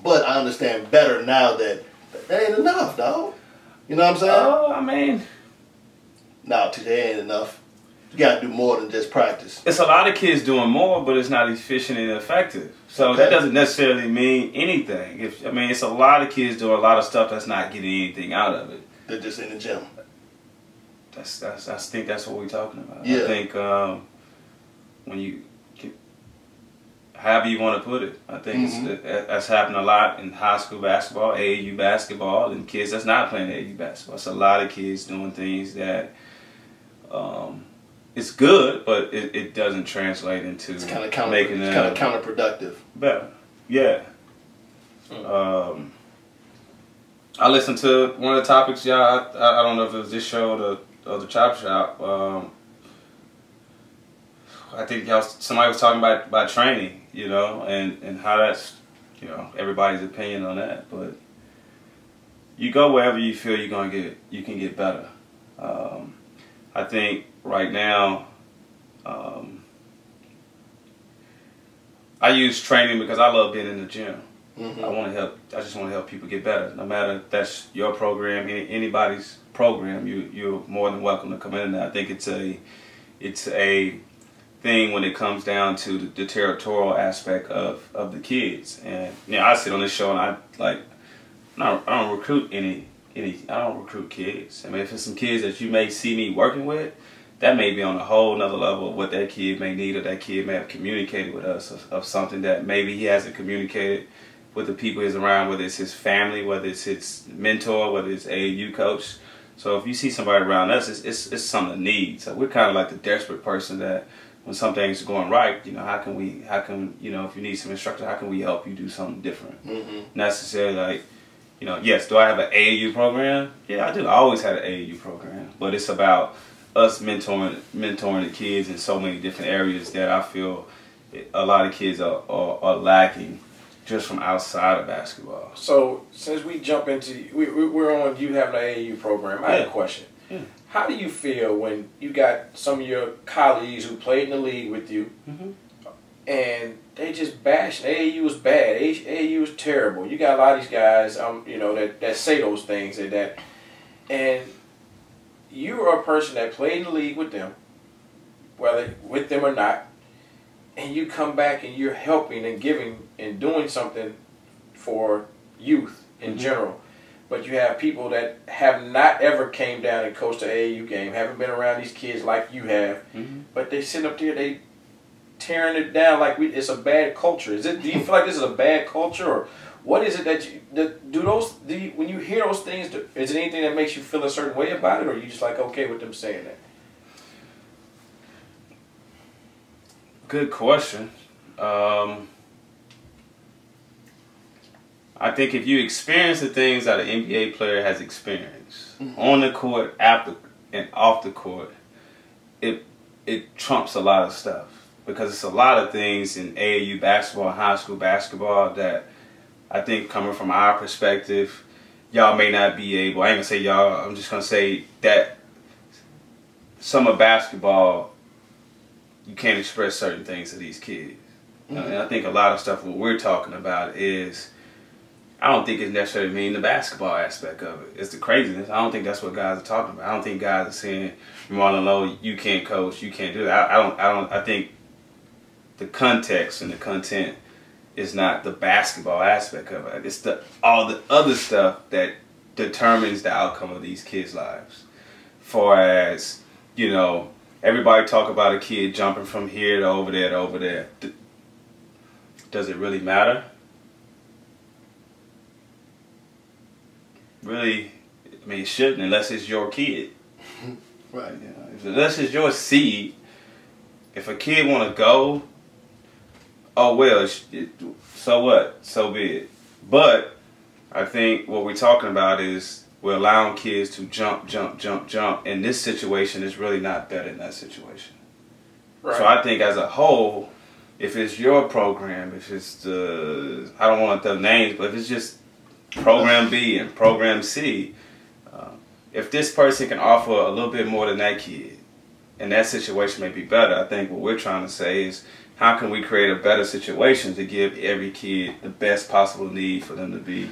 but I understand better now that that ain't enough, dog. You know what I'm saying? Oh, I mean, no, today ain't enough. You gotta do more than just practice. it's a lot of kids doing more, but it's not efficient and effective. So that doesn't necessarily mean anything. If I mean, it's a lot of kids doing a lot of stuff that's not getting anything out of it. They're just in the gym. That's that's I think that's what we're talking about. Yeah. I think um, when you however you want to put it, I think Mhm. it's, that- that's happened a lot in high school basketball, AAU basketball, and kids that's not playing AAU basketball. It's a lot of kids doing things that um, it's good, but it, it doesn't translate into It's kind of counter. making It's kind of counterproductive. better. Yeah. Hmm. Um, I listened to one of the topics, y'all. I, I don't know if it was this show or the, or the Chop Shop. Um, I think y'all, somebody was talking about, about training, you know, and, and how that's, you know, everybody's opinion on that. But you go wherever you feel you're gonna get, you can get better. Um, I think right now, um, I use training because I love being in the gym. hmm I want to help. I just want to help people get better. No matter if that's your program, any, anybody's program, you you're more than welcome to come in. And I think it's a it's a thing when it comes down to the, the territorial aspect of, of the kids. And you know, I sit on this show and I like I don't, recruit any any I don't recruit kids. I mean, if it's some kids that you may see me working with, that may be on a whole nother level of what that kid may need or that kid may have communicated with us of, of something that maybe he hasn't communicated with the people he's around, whether it's his family, whether it's his mentor, whether it's AAU coach. So if you see somebody around us, it's, it's, it's something to need. So we're kind of like the desperate person that when something's going right, you know, how can we, how can, you know, if you need some instruction, how can we help you do something different? hmm necessarily like, you know, yes, do I have an AAU program? Yeah, I do. I always had an AAU program, but it's about us mentoring mentoring the kids in so many different areas that I feel a lot of kids are, are, are lacking just from outside of basketball. So since we jump into we, we we're on you have an AAU program, I have a question. Yeah. How do you feel when you got some of your colleagues who played in the league with you, Mhm. and they just bash AAU is bad, AAU is terrible. You got a lot of these guys, um, you know, that, that say those things and that, and you are a person that played in the league with them, whether with them or not, and you come back and you're helping and giving and doing something for youth in Mhm. general. But you have people that have not ever came down and coached an AAU game, haven't been around these kids like you have, Mhm. but they sit up there, they tearing it down like we, it's a bad culture. Is it? Do you feel like this is a bad culture, or what is it that you that, do those? Do you, when you hear those things, do, is it anything that makes you feel a certain way about it, or are you just like okay with them saying that? Good question. Um, I think if you experience the things that an NBA player has experienced mm-hmm. on the court, after and off the court, it it trumps a lot of stuff because it's a lot of things in AAU basketball, high school basketball that I think coming from our perspective, y'all may not be able. I ain't gonna say y'all. I'm just gonna say that summer basketball you can't express certain things to these kids. Mm-hmm. And I think a lot of stuff what we're talking about is I don't think it necessarily mean the basketball aspect of it. It's the craziness. I don't think that's what guys are talking about. I don't think guys are saying, Marlon Lowe, you can't coach, you can't do that. I, I don't I don't I think the context and the content is not the basketball aspect of it. It's the all the other stuff that determines the outcome of these kids' lives. Far as, you know, everybody talk about a kid jumping from here to over there to over there. Does it really matter? Really, I mean, shouldn't unless it's your kid. Right. You know, unless it's your seed. If a kid want to go, oh well, it's- it, so what? So be it. But I think what we're talking about is we're allowing kids to jump, jump, jump, jump, and this situation is really not better than that situation. So I think as a whole, if it's your program, if it's the I don't want the names, but if it's just program B and program C, uh, if this person can offer a little bit more than that kid, and that situation may be better, I think what we're trying to say is how can we create a better situation to give every kid the best possible need for them to be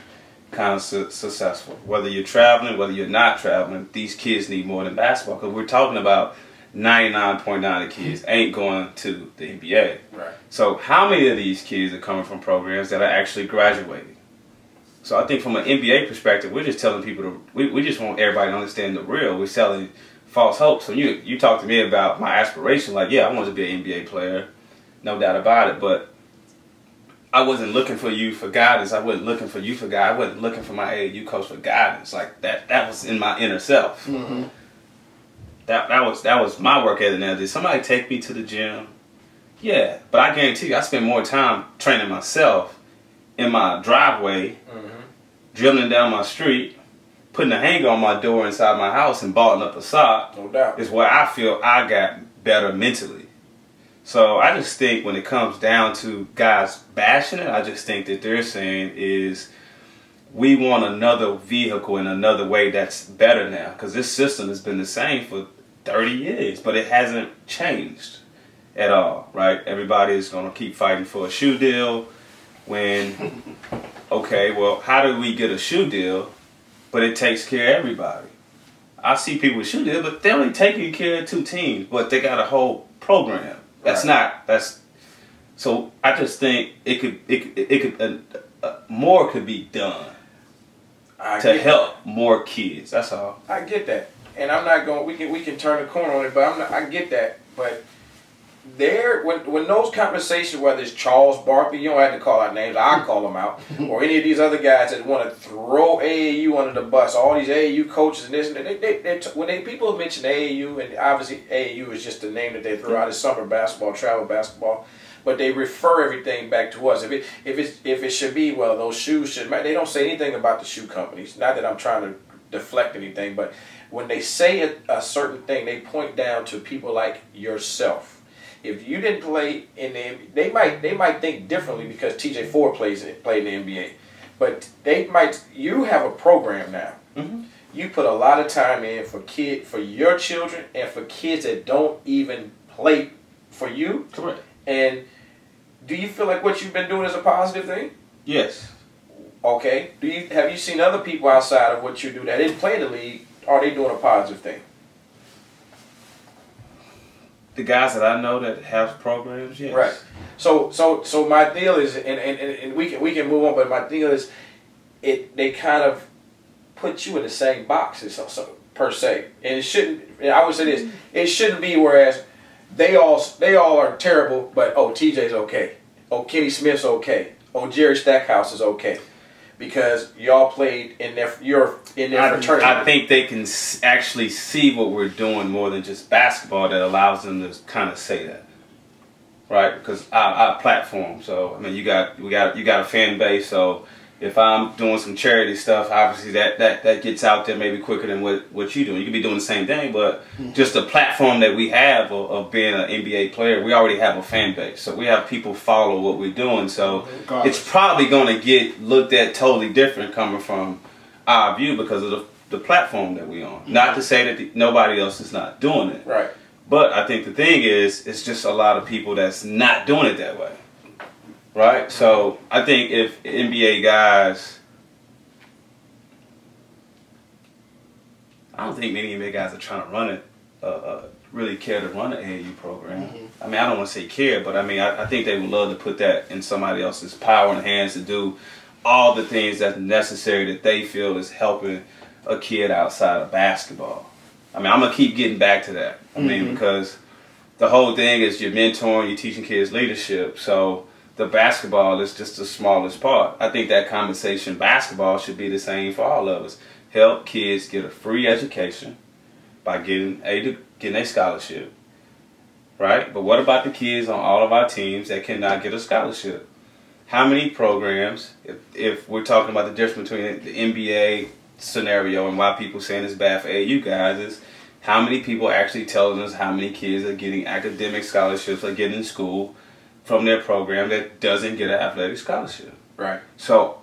kind of su- successful. Whether you're traveling, whether you're not traveling, these kids need more than basketball because we're talking about 99.9 of kids ain't going to the NBA. Right. So how many of these kids are coming from programs that are actually graduating? So I think from an NBA perspective, we're just telling people to, we, we just want everybody to understand the real. We're selling false hope. So you you talk to me about my aspiration, like yeah, I want to be an NBA player, no doubt about it. But I wasn't looking for you for guidance. I wasn't looking for you for guidance. I wasn't looking for my AAU coach for guidance. Like that that was in my inner self. Mm-hmm. That that was that was my work ethic. Now, did somebody take me to the gym? Yeah, but I guarantee you, I spent more time training myself in my driveway, Mm-hmm. Dribbling down my street, putting a hanger on my door inside my house, and balling up a sock. No doubt. Is where I feel I got better mentally. So I just think when it comes down to guys bashing it, I just think that they're saying is we want another vehicle in another way that's better now because this system has been the same for 30 years, but it hasn't changed at all, right? Everybody is going to keep fighting for a shoe deal when, okay, well, how do we get a shoe deal, but it takes care of everybody? I see people with shoe deal, but they're only taking care of two teams, but they got a whole program. That's Right. not, that's, so I just think it could, it, it could, uh, uh, more could be done I to help more kids. That's all. I get that, and I'm not going. We can we can turn the corner on it, but I'm not. I get that, but there when when those conversations, whether it's Charles Barkley, you don't have to call out names. I call them out, or any of these other guys that want to throw AAU under the bus. All these AAU coaches and this and that. They, they, they, when they people mention AAU, and obviously AAU is just the name that they throw out as summer basketball, travel basketball. But they refer everything back to us. If it if it if it should be well, those shoes should. They don't say anything about the shoe companies. Not that I'm trying to deflect anything, but when they say a, a certain thing, they point down to people like yourself. If you didn't play in the, NBA, they might they might think differently because T.J. Ford plays in, played in the NBA, but they might. You have a program now. Mhm. You put a lot of time in for kid for your children and for kids that don't even play for you. Correct. And do you feel like what you've been doing is a positive thing? Yes. Okay. Do you have you seen other people outside of what you do that didn't play in the league? Are they doing a positive thing? The guys that I know that have programs, yes. Right. So so so my deal is, and, and, and we can we can move on, but my deal is, it they kind of put you in the same box as so, so, per se, and it shouldn't. And I would say this: mm-hmm. it shouldn't be whereas they all they all are terrible, but oh TJ's okay, oh Kenny Smith's okay, oh Jerry Stackhouse is okay, because y'all played in their you're in their I, fraternity. I think they can actually see what we're doing more than just basketball that allows them to kind of say that, right? Because our, our platform. So I mean, you got we got you got a fan base. So if I'm doing some charity stuff, obviously that that that gets out there maybe quicker than what what you doing. You could be doing the same thing, but mm-hmm. just the platform that we have of, of being an NBA player, we already have a fan base. So we have people follow what we're doing. So Regardless. it's probably going to get looked at totally different coming from our view because of the, the platform that we on. Not to mm-hmm. say that the, nobody else is not doing it, right. but I think the thing is, it's just a lot of people that's not doing it that way, right? So I think if NBA guys, I don't think many NBA guys are trying to run it, uh, uh, really care to run an AAU program. I mean, I don't want to say care, but I mean, I, I think they would love to put that in somebody else's power and hands to do all the things that's necessary that they feel is helping a kid outside of basketball. I mean, I'm gonna keep getting back to that. I mean, because the whole thing is you're mentoring, you're teaching kids leadership. So the basketball is just the smallest part. I think that conversation, basketball, should be the same for all of us. Help kids get a free education by getting a getting a scholarship, right? But what about the kids on all of our teams that cannot get a scholarship? How many programs, if, if we're talking about the difference between the NBA scenario and why people saying it's bad for AU guys, is how many people actually telling us how many kids are getting academic scholarships are getting in school from their program that doesn't get an athletic scholarship? Right. So,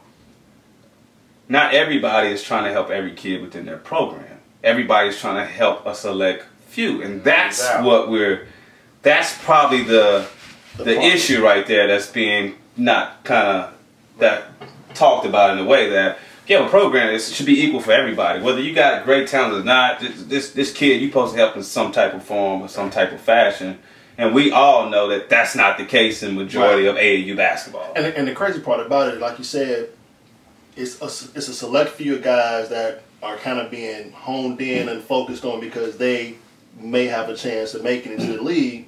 not everybody is trying to help every kid within their program. Everybody's trying to help a select few, and that's doubt. what we're. That's probably the the, The issue right there. That's being not kind of that talked about in a way that you have a program that should be equal for everybody, whether you got great talent or not. This this, this kid you supposed to help in some type of form or some type of fashion. And we all know that that's not the case in majority of AAU basketball. And, and the crazy part about it, like you said, it's a, it's a select few of guys that are kind of being honed in and focused on because they may have a chance of making it to the league.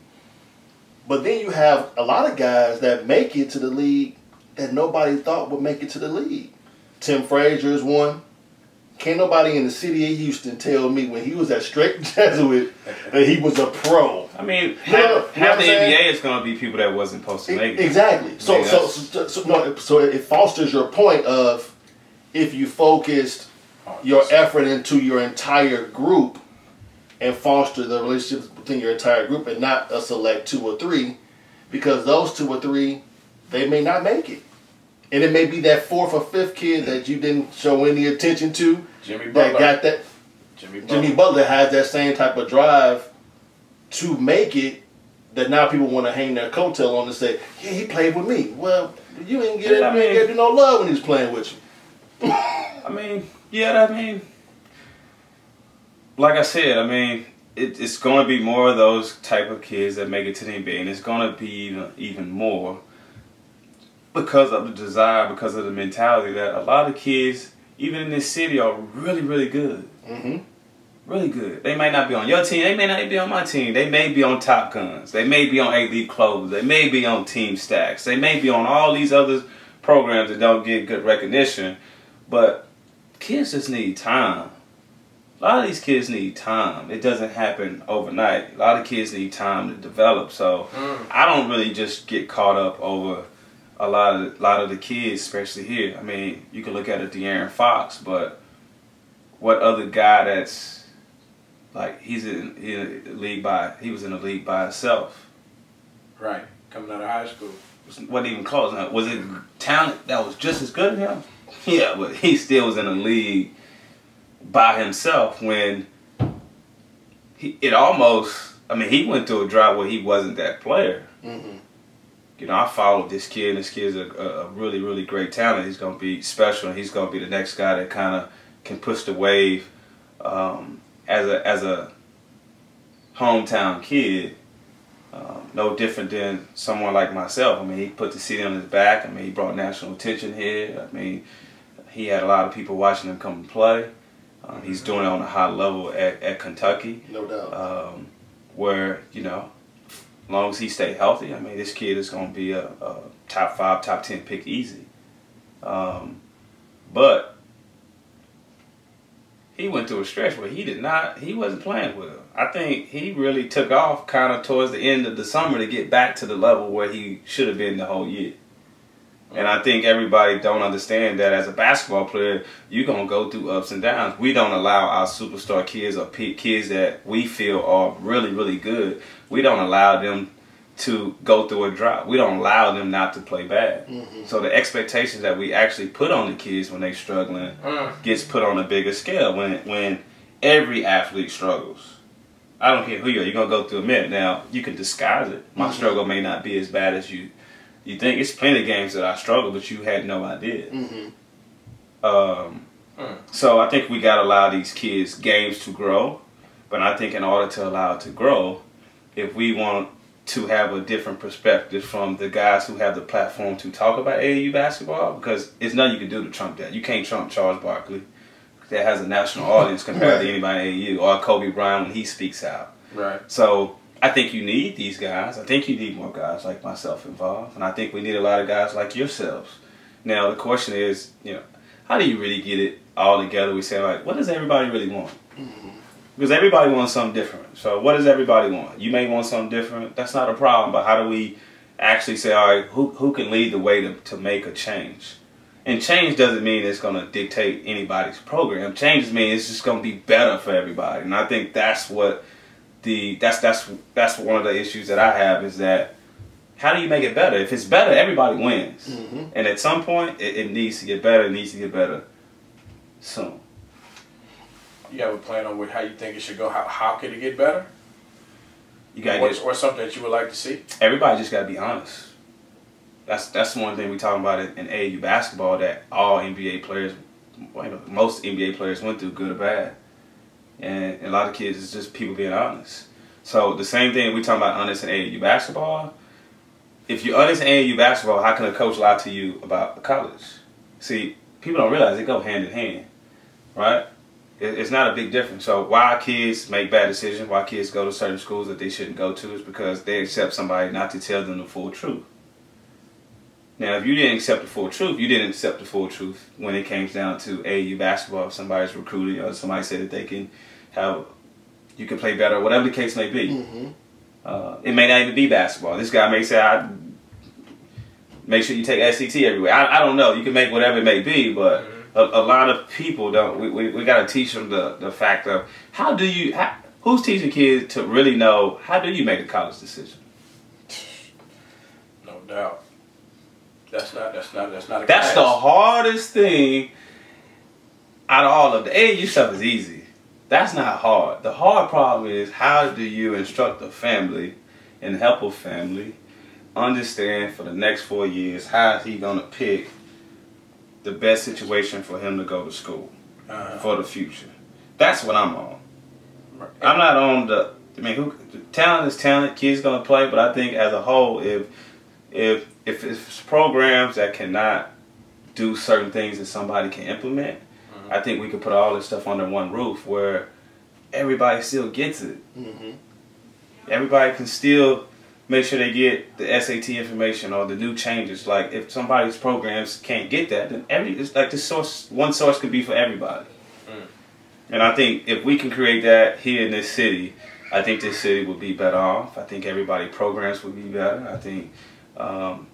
But then you have a lot of guys that make it to the league that nobody thought would make it to the league. Tim Frazier is one. Can't nobody in the city of Houston tell me when he was at Strake Jesuit that he was a pro. I mean, You half, you know half the saying? NBA is going to be people that wasn't supposed to make it. Exactly. So, I so, so, so, no, so it fosters your point of if you focused your effort into your entire group and foster the relationships between your entire group and not a select two or three, because those two or three, they may not make it. And it may be that fourth or fifth kid that you didn't show any attention to Jimmy that got that Jimmy Butler. Jimmy Butler has that same type of drive to make it that now people want to hang their coattail on and say, yeah, he played with me. Well, you didn't get, Yeah, I you didn't mean- get no love when he was playing with you. I mean, yeah, I mean, like I said, I mean, it, it's going to be more of those type of kids that make it to the NBA, and it's going to be even, even more because of the desire, because of the mentality that a lot of kids, even in this city, are really, really good. Mm-hmm. Really good. They may not be on your team. They may not be on my team. They may be on Top Guns. They may be on A League Clothes. They may be on Team Stacks. They may be on all these other programs that don't get good recognition. But kids just need time. A lot of these kids need time. It doesn't happen overnight. A lot of kids need time to develop. So Mm. I don't really just get caught up over a lot of a lot of the kids, especially here. I mean, you can look at a De'Aaron Fox, but what other guy that's like he's in, in a league by he was in a league by himself. Right. Coming out of high school. wasn't even close. Now, was it talent that was just as good as him? Yeah, but he still was in a league by himself when he it almost. I mean, he went through a drought where he wasn't that player. Mm-hmm. You know, I followed this kid, and this kid's a, a, a really, really great talent. He's going to be special, and he's going to be the next guy that kind of can push the wave um, as a as a hometown kid. Um, no different than someone like myself. I mean, he put the city on his back. I mean, he brought national attention here. I mean, he had a lot of people watching him come and play. Um, he's doing it on a high level at, at Kentucky. No doubt. Um, where, you know, as long as he stay healthy, I mean, this kid is going to be a, a, top five, top ten pick easy. Um, but he went through a stretch where he did not, he wasn't playing well. I think he really took off kind of towards the end of the summer to get back to the level where he should have been the whole year. And I think everybody don't understand that as a basketball player, you're gonna go through ups and downs. We don't allow our superstar kids or kids that we feel are really, really good. We don't allow them to go through a drop. We don't allow them not to play bad. Mm-hmm. So the expectations that we actually put on the kids when they're struggling mm. gets put on a bigger scale. When when every athlete struggles, I don't care who you are. You're gonna go through a minute. Now you can disguise it. My mm-hmm. struggle may not be as bad as you you think it's plenty of games that I struggle, but you had no idea. Mm-hmm. Um, mm. So I think we got to allow these kids games to grow, but I think in order to allow it to grow, if we want to have a different perspective from the guys who have the platform to talk about AAU basketball, because it's nothing you can do to trump that. You can't trump Charles Barkley, that has a national audience compared to anybody in AAU, or Kobe Bryant when he speaks out. Right. So I think you need these guys. I think you need more guys like myself involved, and I think we need a lot of guys like yourselves. Now the question is, you know, how do you really get it all together? We say like, what does everybody really want? Mm-hmm. Because everybody wants something different. So what does everybody want? You may want something different. That's not a problem. But how do we actually say, all right, who who can lead the way to to make a change? And change doesn't mean it's going to dictate anybody's program. Change means it's just going to be better for everybody. And I think that's what the that's that's that's one of the issues that I have is that how do you make it better? If it's better, everybody wins. Mm-hmm. And at some point, it, it, needs to get better. It needs to get better soon. You have a plan on how you think it should go? How how could it get better? You got or, or something that you would like to see. Everybody just got to be honest. That's that's one thing we talking about in, AAU basketball that all NBA players, most NBA players went through, good or bad and a lot of kids is just people being honest. So the same thing we talking about honest in AAU basketball. If you're honest in AAU basketball, how can a coach lie to you about college? See, people don't realize they go hand in hand, right? It's not a big difference. So why kids make bad decisions, why kids go to certain schools that they shouldn't go to is because they accept somebody not to tell them the full truth. Now, if you didn't accept the full truth, you didn't accept the full truth when it came down to AAU basketball. If somebody's recruiting or somebody said that they can have, you can play better, whatever the case may be. Mm-hmm. Uh, it may not even be basketball. This guy may say, I make sure you take SCT everywhere. I, I don't know. You can make whatever it may be, but mm-hmm. A, a, lot of people don't. We, we, we got to teach them the, the fact of how do you, how, who's teaching kids to really know how do you make a college decision? No doubt. That's not. That's not. That's not. that's class. the hardest thing out of all of the AAU stuff is easy. That's not hard. The hard problem is how do you instruct a family and help a family understand for the next four years how is he gonna pick the best situation for him to go to school uh-huh. for the future. That's what I'm on. I'm not on the. I mean, who talent is talent. Kids gonna play, but I think as a whole, if if if it's programs that cannot do certain things that somebody can implement, mm-hmm. I think we could put all this stuff under one roof where everybody still gets it. Mm-hmm. Everybody can still make sure they get the SAT information or the new changes. Like if somebody's programs can't get that, then every it's like the source one source could be for everybody. Mm. And I think if we can create that here in this city, I think this city would be better off. I think everybody programs would be better. I think um,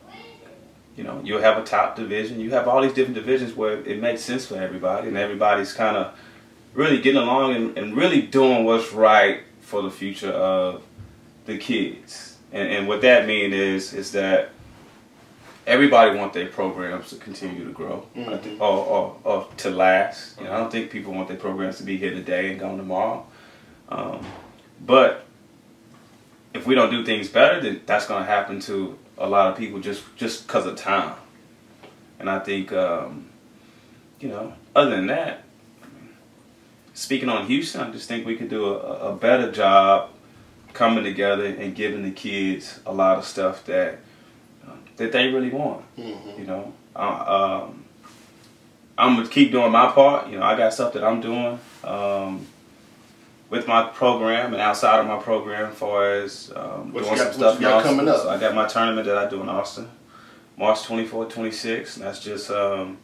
you know, you'll have a top division. You have all these different divisions where it makes sense for everybody, and everybody's kind of really getting along and, and, really doing what's right for the future of the kids. And, and what that means is is that everybody want their programs to continue to grow mm-hmm. or, or, or, to last. You know, I don't think people want their programs to be here today and gone tomorrow. Um, but if we don't do things better, then that's going to happen to a lot of people just just because of time. And I think, um, you know, other than that, speaking on Houston, I just think we could do a, a better job coming together and giving the kids a lot of stuff that um, that they really want. Mm-hmm. You know, uh, um, I'm gonna keep doing my part. You know, I got stuff that I'm doing um, with my program and outside of my program, as far as um, doing got- some stuff in Austin. coming up? So I got my tournament that I do in Austin, March 24, 26. And that's just um,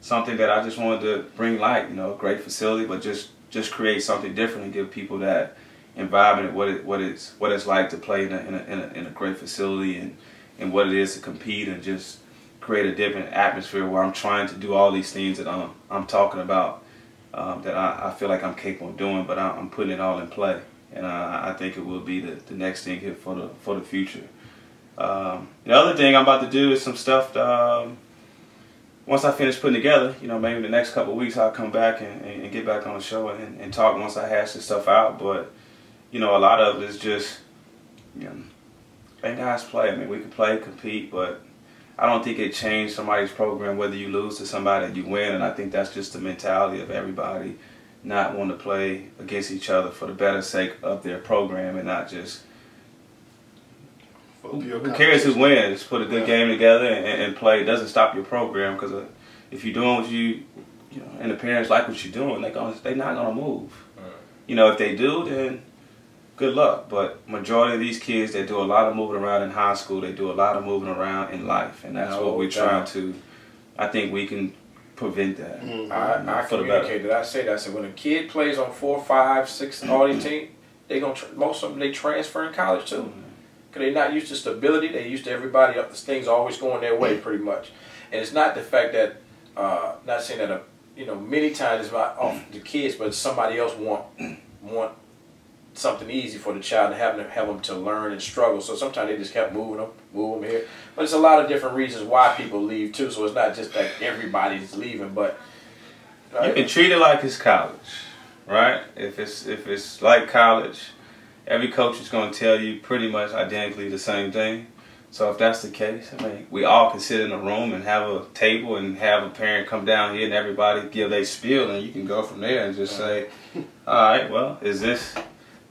something that I just wanted to bring light. You know, great facility, but just just create something different and give people that environment, what it what it's what it's like to play in a in a, in a, in a great facility and and what it is to compete and just create a different atmosphere where I'm trying to do all these things that I'm I'm talking about um, that I, I feel like I'm capable of doing, but I, I'm putting it all in play, and I, I think it will be the, the next thing here for the for the future. Um, the other thing I'm about to do is some stuff. Um, once I finish putting together, you know, maybe the next couple weeks I'll come back and, and, and get back on the show and, and talk once I hash this stuff out. But you know, a lot of it is just, you know, let guys play. I mean, we can play, compete, but I don't think it changed somebody's program whether you lose to somebody or you win. And I think that's just the mentality of everybody not wanting to play against each other for the better sake of their program and not just who cares who wins? Put a good Yeah. game together and, and play. It doesn't stop your program because uh, if you're doing what you, you know, and the parents like what you're doing, they going they're not gonna move. You know, if they do, then good luck. But majority of these kids, they do a lot of moving around in high school. They do a lot of moving around in life, and that's No what we're trying to. I think we can prevent that. Mhm. I, I For the better. communicated. I said, I said, when a kid plays on four, five, six, all these teams, they gonna tr- most of them they transfer in college too, because they're not used to stability. They used to everybody up. Things always going their way, pretty much. And it's not the fact that, uh, not saying that, a, you know, many times it's about off the kids, but somebody else want want something easy for the child to have them have them to learn and struggle. So sometimes they just kept moving them, move them here. But it's a lot of different reasons why people leave too. So it's not just that everybody's leaving, but uh, You can treat it like it's college, right? If it's if it's like college, every coach is going to tell you pretty much identically the same thing. So if that's the case, I mean, we all can sit in a room and have a table and have a parent come down here and everybody give their spiel, and you can go from there and just say, "All right, well, is this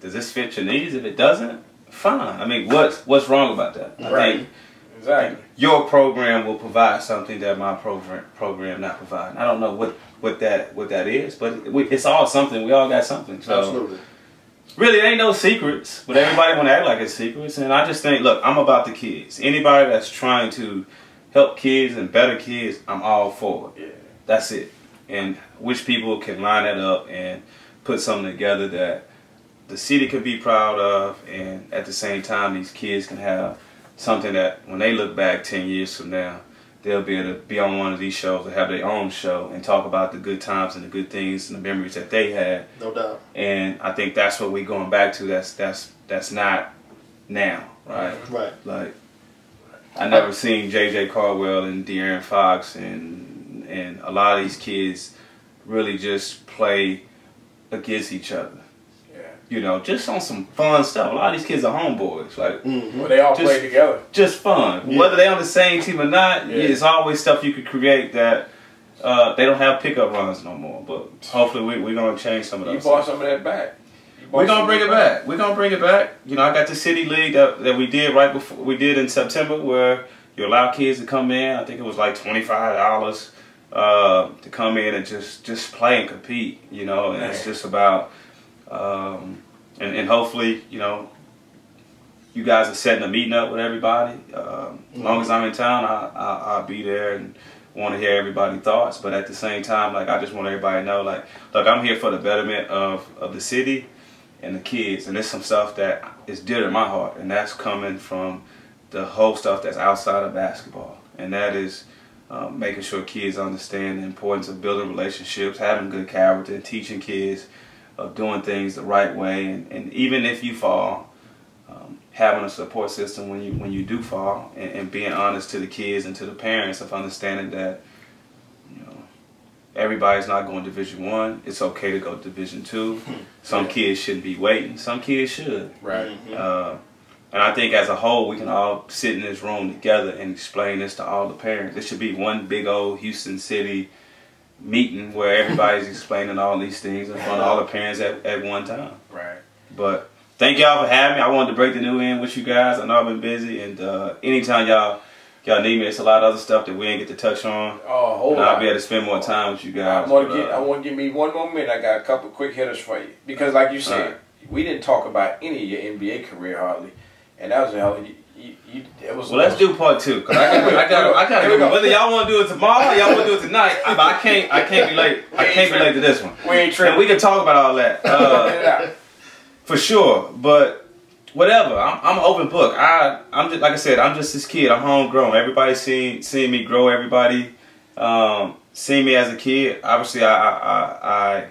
does this fit your needs? If it doesn't, fine. I mean, what's what's wrong about that? I Right. think exactly. your program will provide something that my program program not providing. I don't know what, what that what that is, but we, it's all something. We all got something. So Absolutely. really, there ain't no secrets, but everybody want to act like it's secrets. And I just think, look, I'm about the kids. Anybody that's trying to help kids and better kids, I'm all for it. Yeah. That's it. And which people can line that up and put something together that the city can be proud of, and at the same time, these kids can have something that when they look back 10 years from now, they'll be able to be on one of these shows or have their own show and talk about the good times and the good things and the memories that they had. No doubt. And I think that's what we're going back to. That's that's that's not now, right? Mm-hmm. Right. Like I never seen J.J. Caldwell and De'Aaron Fox and and a lot of these kids really just play against each other. Yeah. You know, just on some fun stuff. A lot of these kids are homeboys. Like Mm-hmm. Well, they all Just- play together. just fun. Yeah. Whether they're on the same team or not, Yeah. it's always stuff you could create that uh, they don't have pickup runs no more. But hopefully we, we're gonna change some of You those. bought some of that back. We're gonna bring it that back. We're gonna bring it back. You know, I got the city league that, that we did right before we did in September, where you allow kids to come in. I think it was like twenty five dollars uh, to come in and just just play and compete. You know, and it's just about um, and and hopefully you know you guys are setting a meeting up with everybody. Um, As long as I'm in town, I, I I'll be there and want to hear everybody's thoughts. But at the same time, like I just want everybody to know, like, look, I'm here for the betterment of of the city and the kids, and there's some stuff that is dear to my heart, and that's coming from the whole stuff that's outside of basketball, and that is. Um, making sure kids understand the importance of building relationships, having good character, and teaching kids of doing things the right way, and, and even if you fall, um, having a support system when you when you do fall, and, and being honest to the kids and to the parents of understanding that you know everybody's not going to Division One. It's okay to go to Division Two. Some Yeah. kids shouldn't be waiting. Some kids should. Right. Mm-hmm. Uh, and I think as a whole, we can all sit in this room together and explain this to all the parents. This should be one big old Houston City meeting where everybody's explaining all these things in front of all the parents at, at one time. Right. But thank y'all for having me. I wanted to break the new in with you guys. I know I've been busy, and uh, anytime y'all y'all need me. It's a lot of other stuff that we ain't get to touch on. Oh, hold And on. I'll be able to spend more time with you guys. I want to get. uh, I want to give me one more minute. I got a couple quick hitters for you because, like you said, Alright. we didn't talk about any of your NBA career hardly, and that was a hell. Of- You, you, you, it was. Well, let's do part two. Cause I got, I got, I got Here we go. Whether y'all want to do it tomorrow, or y'all want to do it tonight. I, but I can't, I can't be late. I can't be late to this one. We ain't And tripping. we can talk about all that uh, Get it out. for sure. But whatever, I'm, I'm an open book. I, I'm just like I said, I'm just this kid. I'm homegrown. Everybody seen seen me grow. Everybody um, seen me as a kid. Obviously, I, I, I, I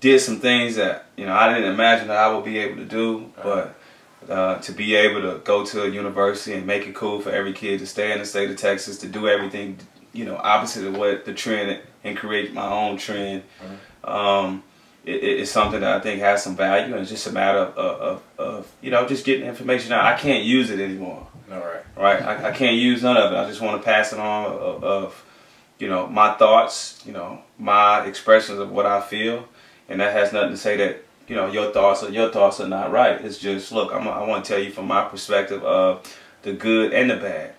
did some things that you know I didn't imagine that I would be able to do, but. Uh, to be able to go to a university and make it cool for every kid to stay in the state of Texas, to do everything, you know, opposite of what the trend and create my own trend, um, it, it- it's something that I think has some value, and it's just a matter of, of, of, of you know just getting information out. I can't use it anymore, All right. right? I, I can't use none of it. I just want to pass it on of, of you know my thoughts, you know my expressions of what I feel, and that has nothing to say that you know your thoughts or your thoughts are not right. It's just look, I'm, I want to tell you from my perspective of the good and the bad.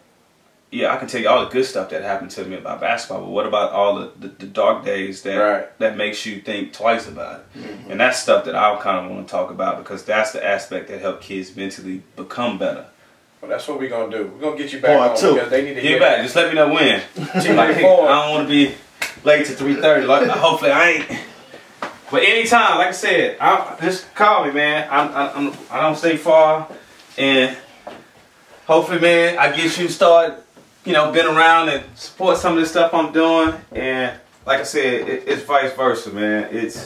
Yeah, I can tell you all the good stuff that happened to me about basketball, but what about all the, the, the dark days that Right. that makes you think twice about it? Mm-hmm. And that's stuff that I kind of want to talk about because that's the aspect that help kids mentally become better. Well, that's what we're gonna do. We're gonna get you back Part on two. because they need to Get hear back, just let me know when. Team Like, I don't want to be late to three thirty. Like, hopefully, I ain't. But anytime, like I said, I, just call me, man. I'm, I, I'm, I don't stay far, and hopefully, man, I get you to start, You know, been around and support some of the stuff I'm doing, and like I said, it, it's vice versa, man. It's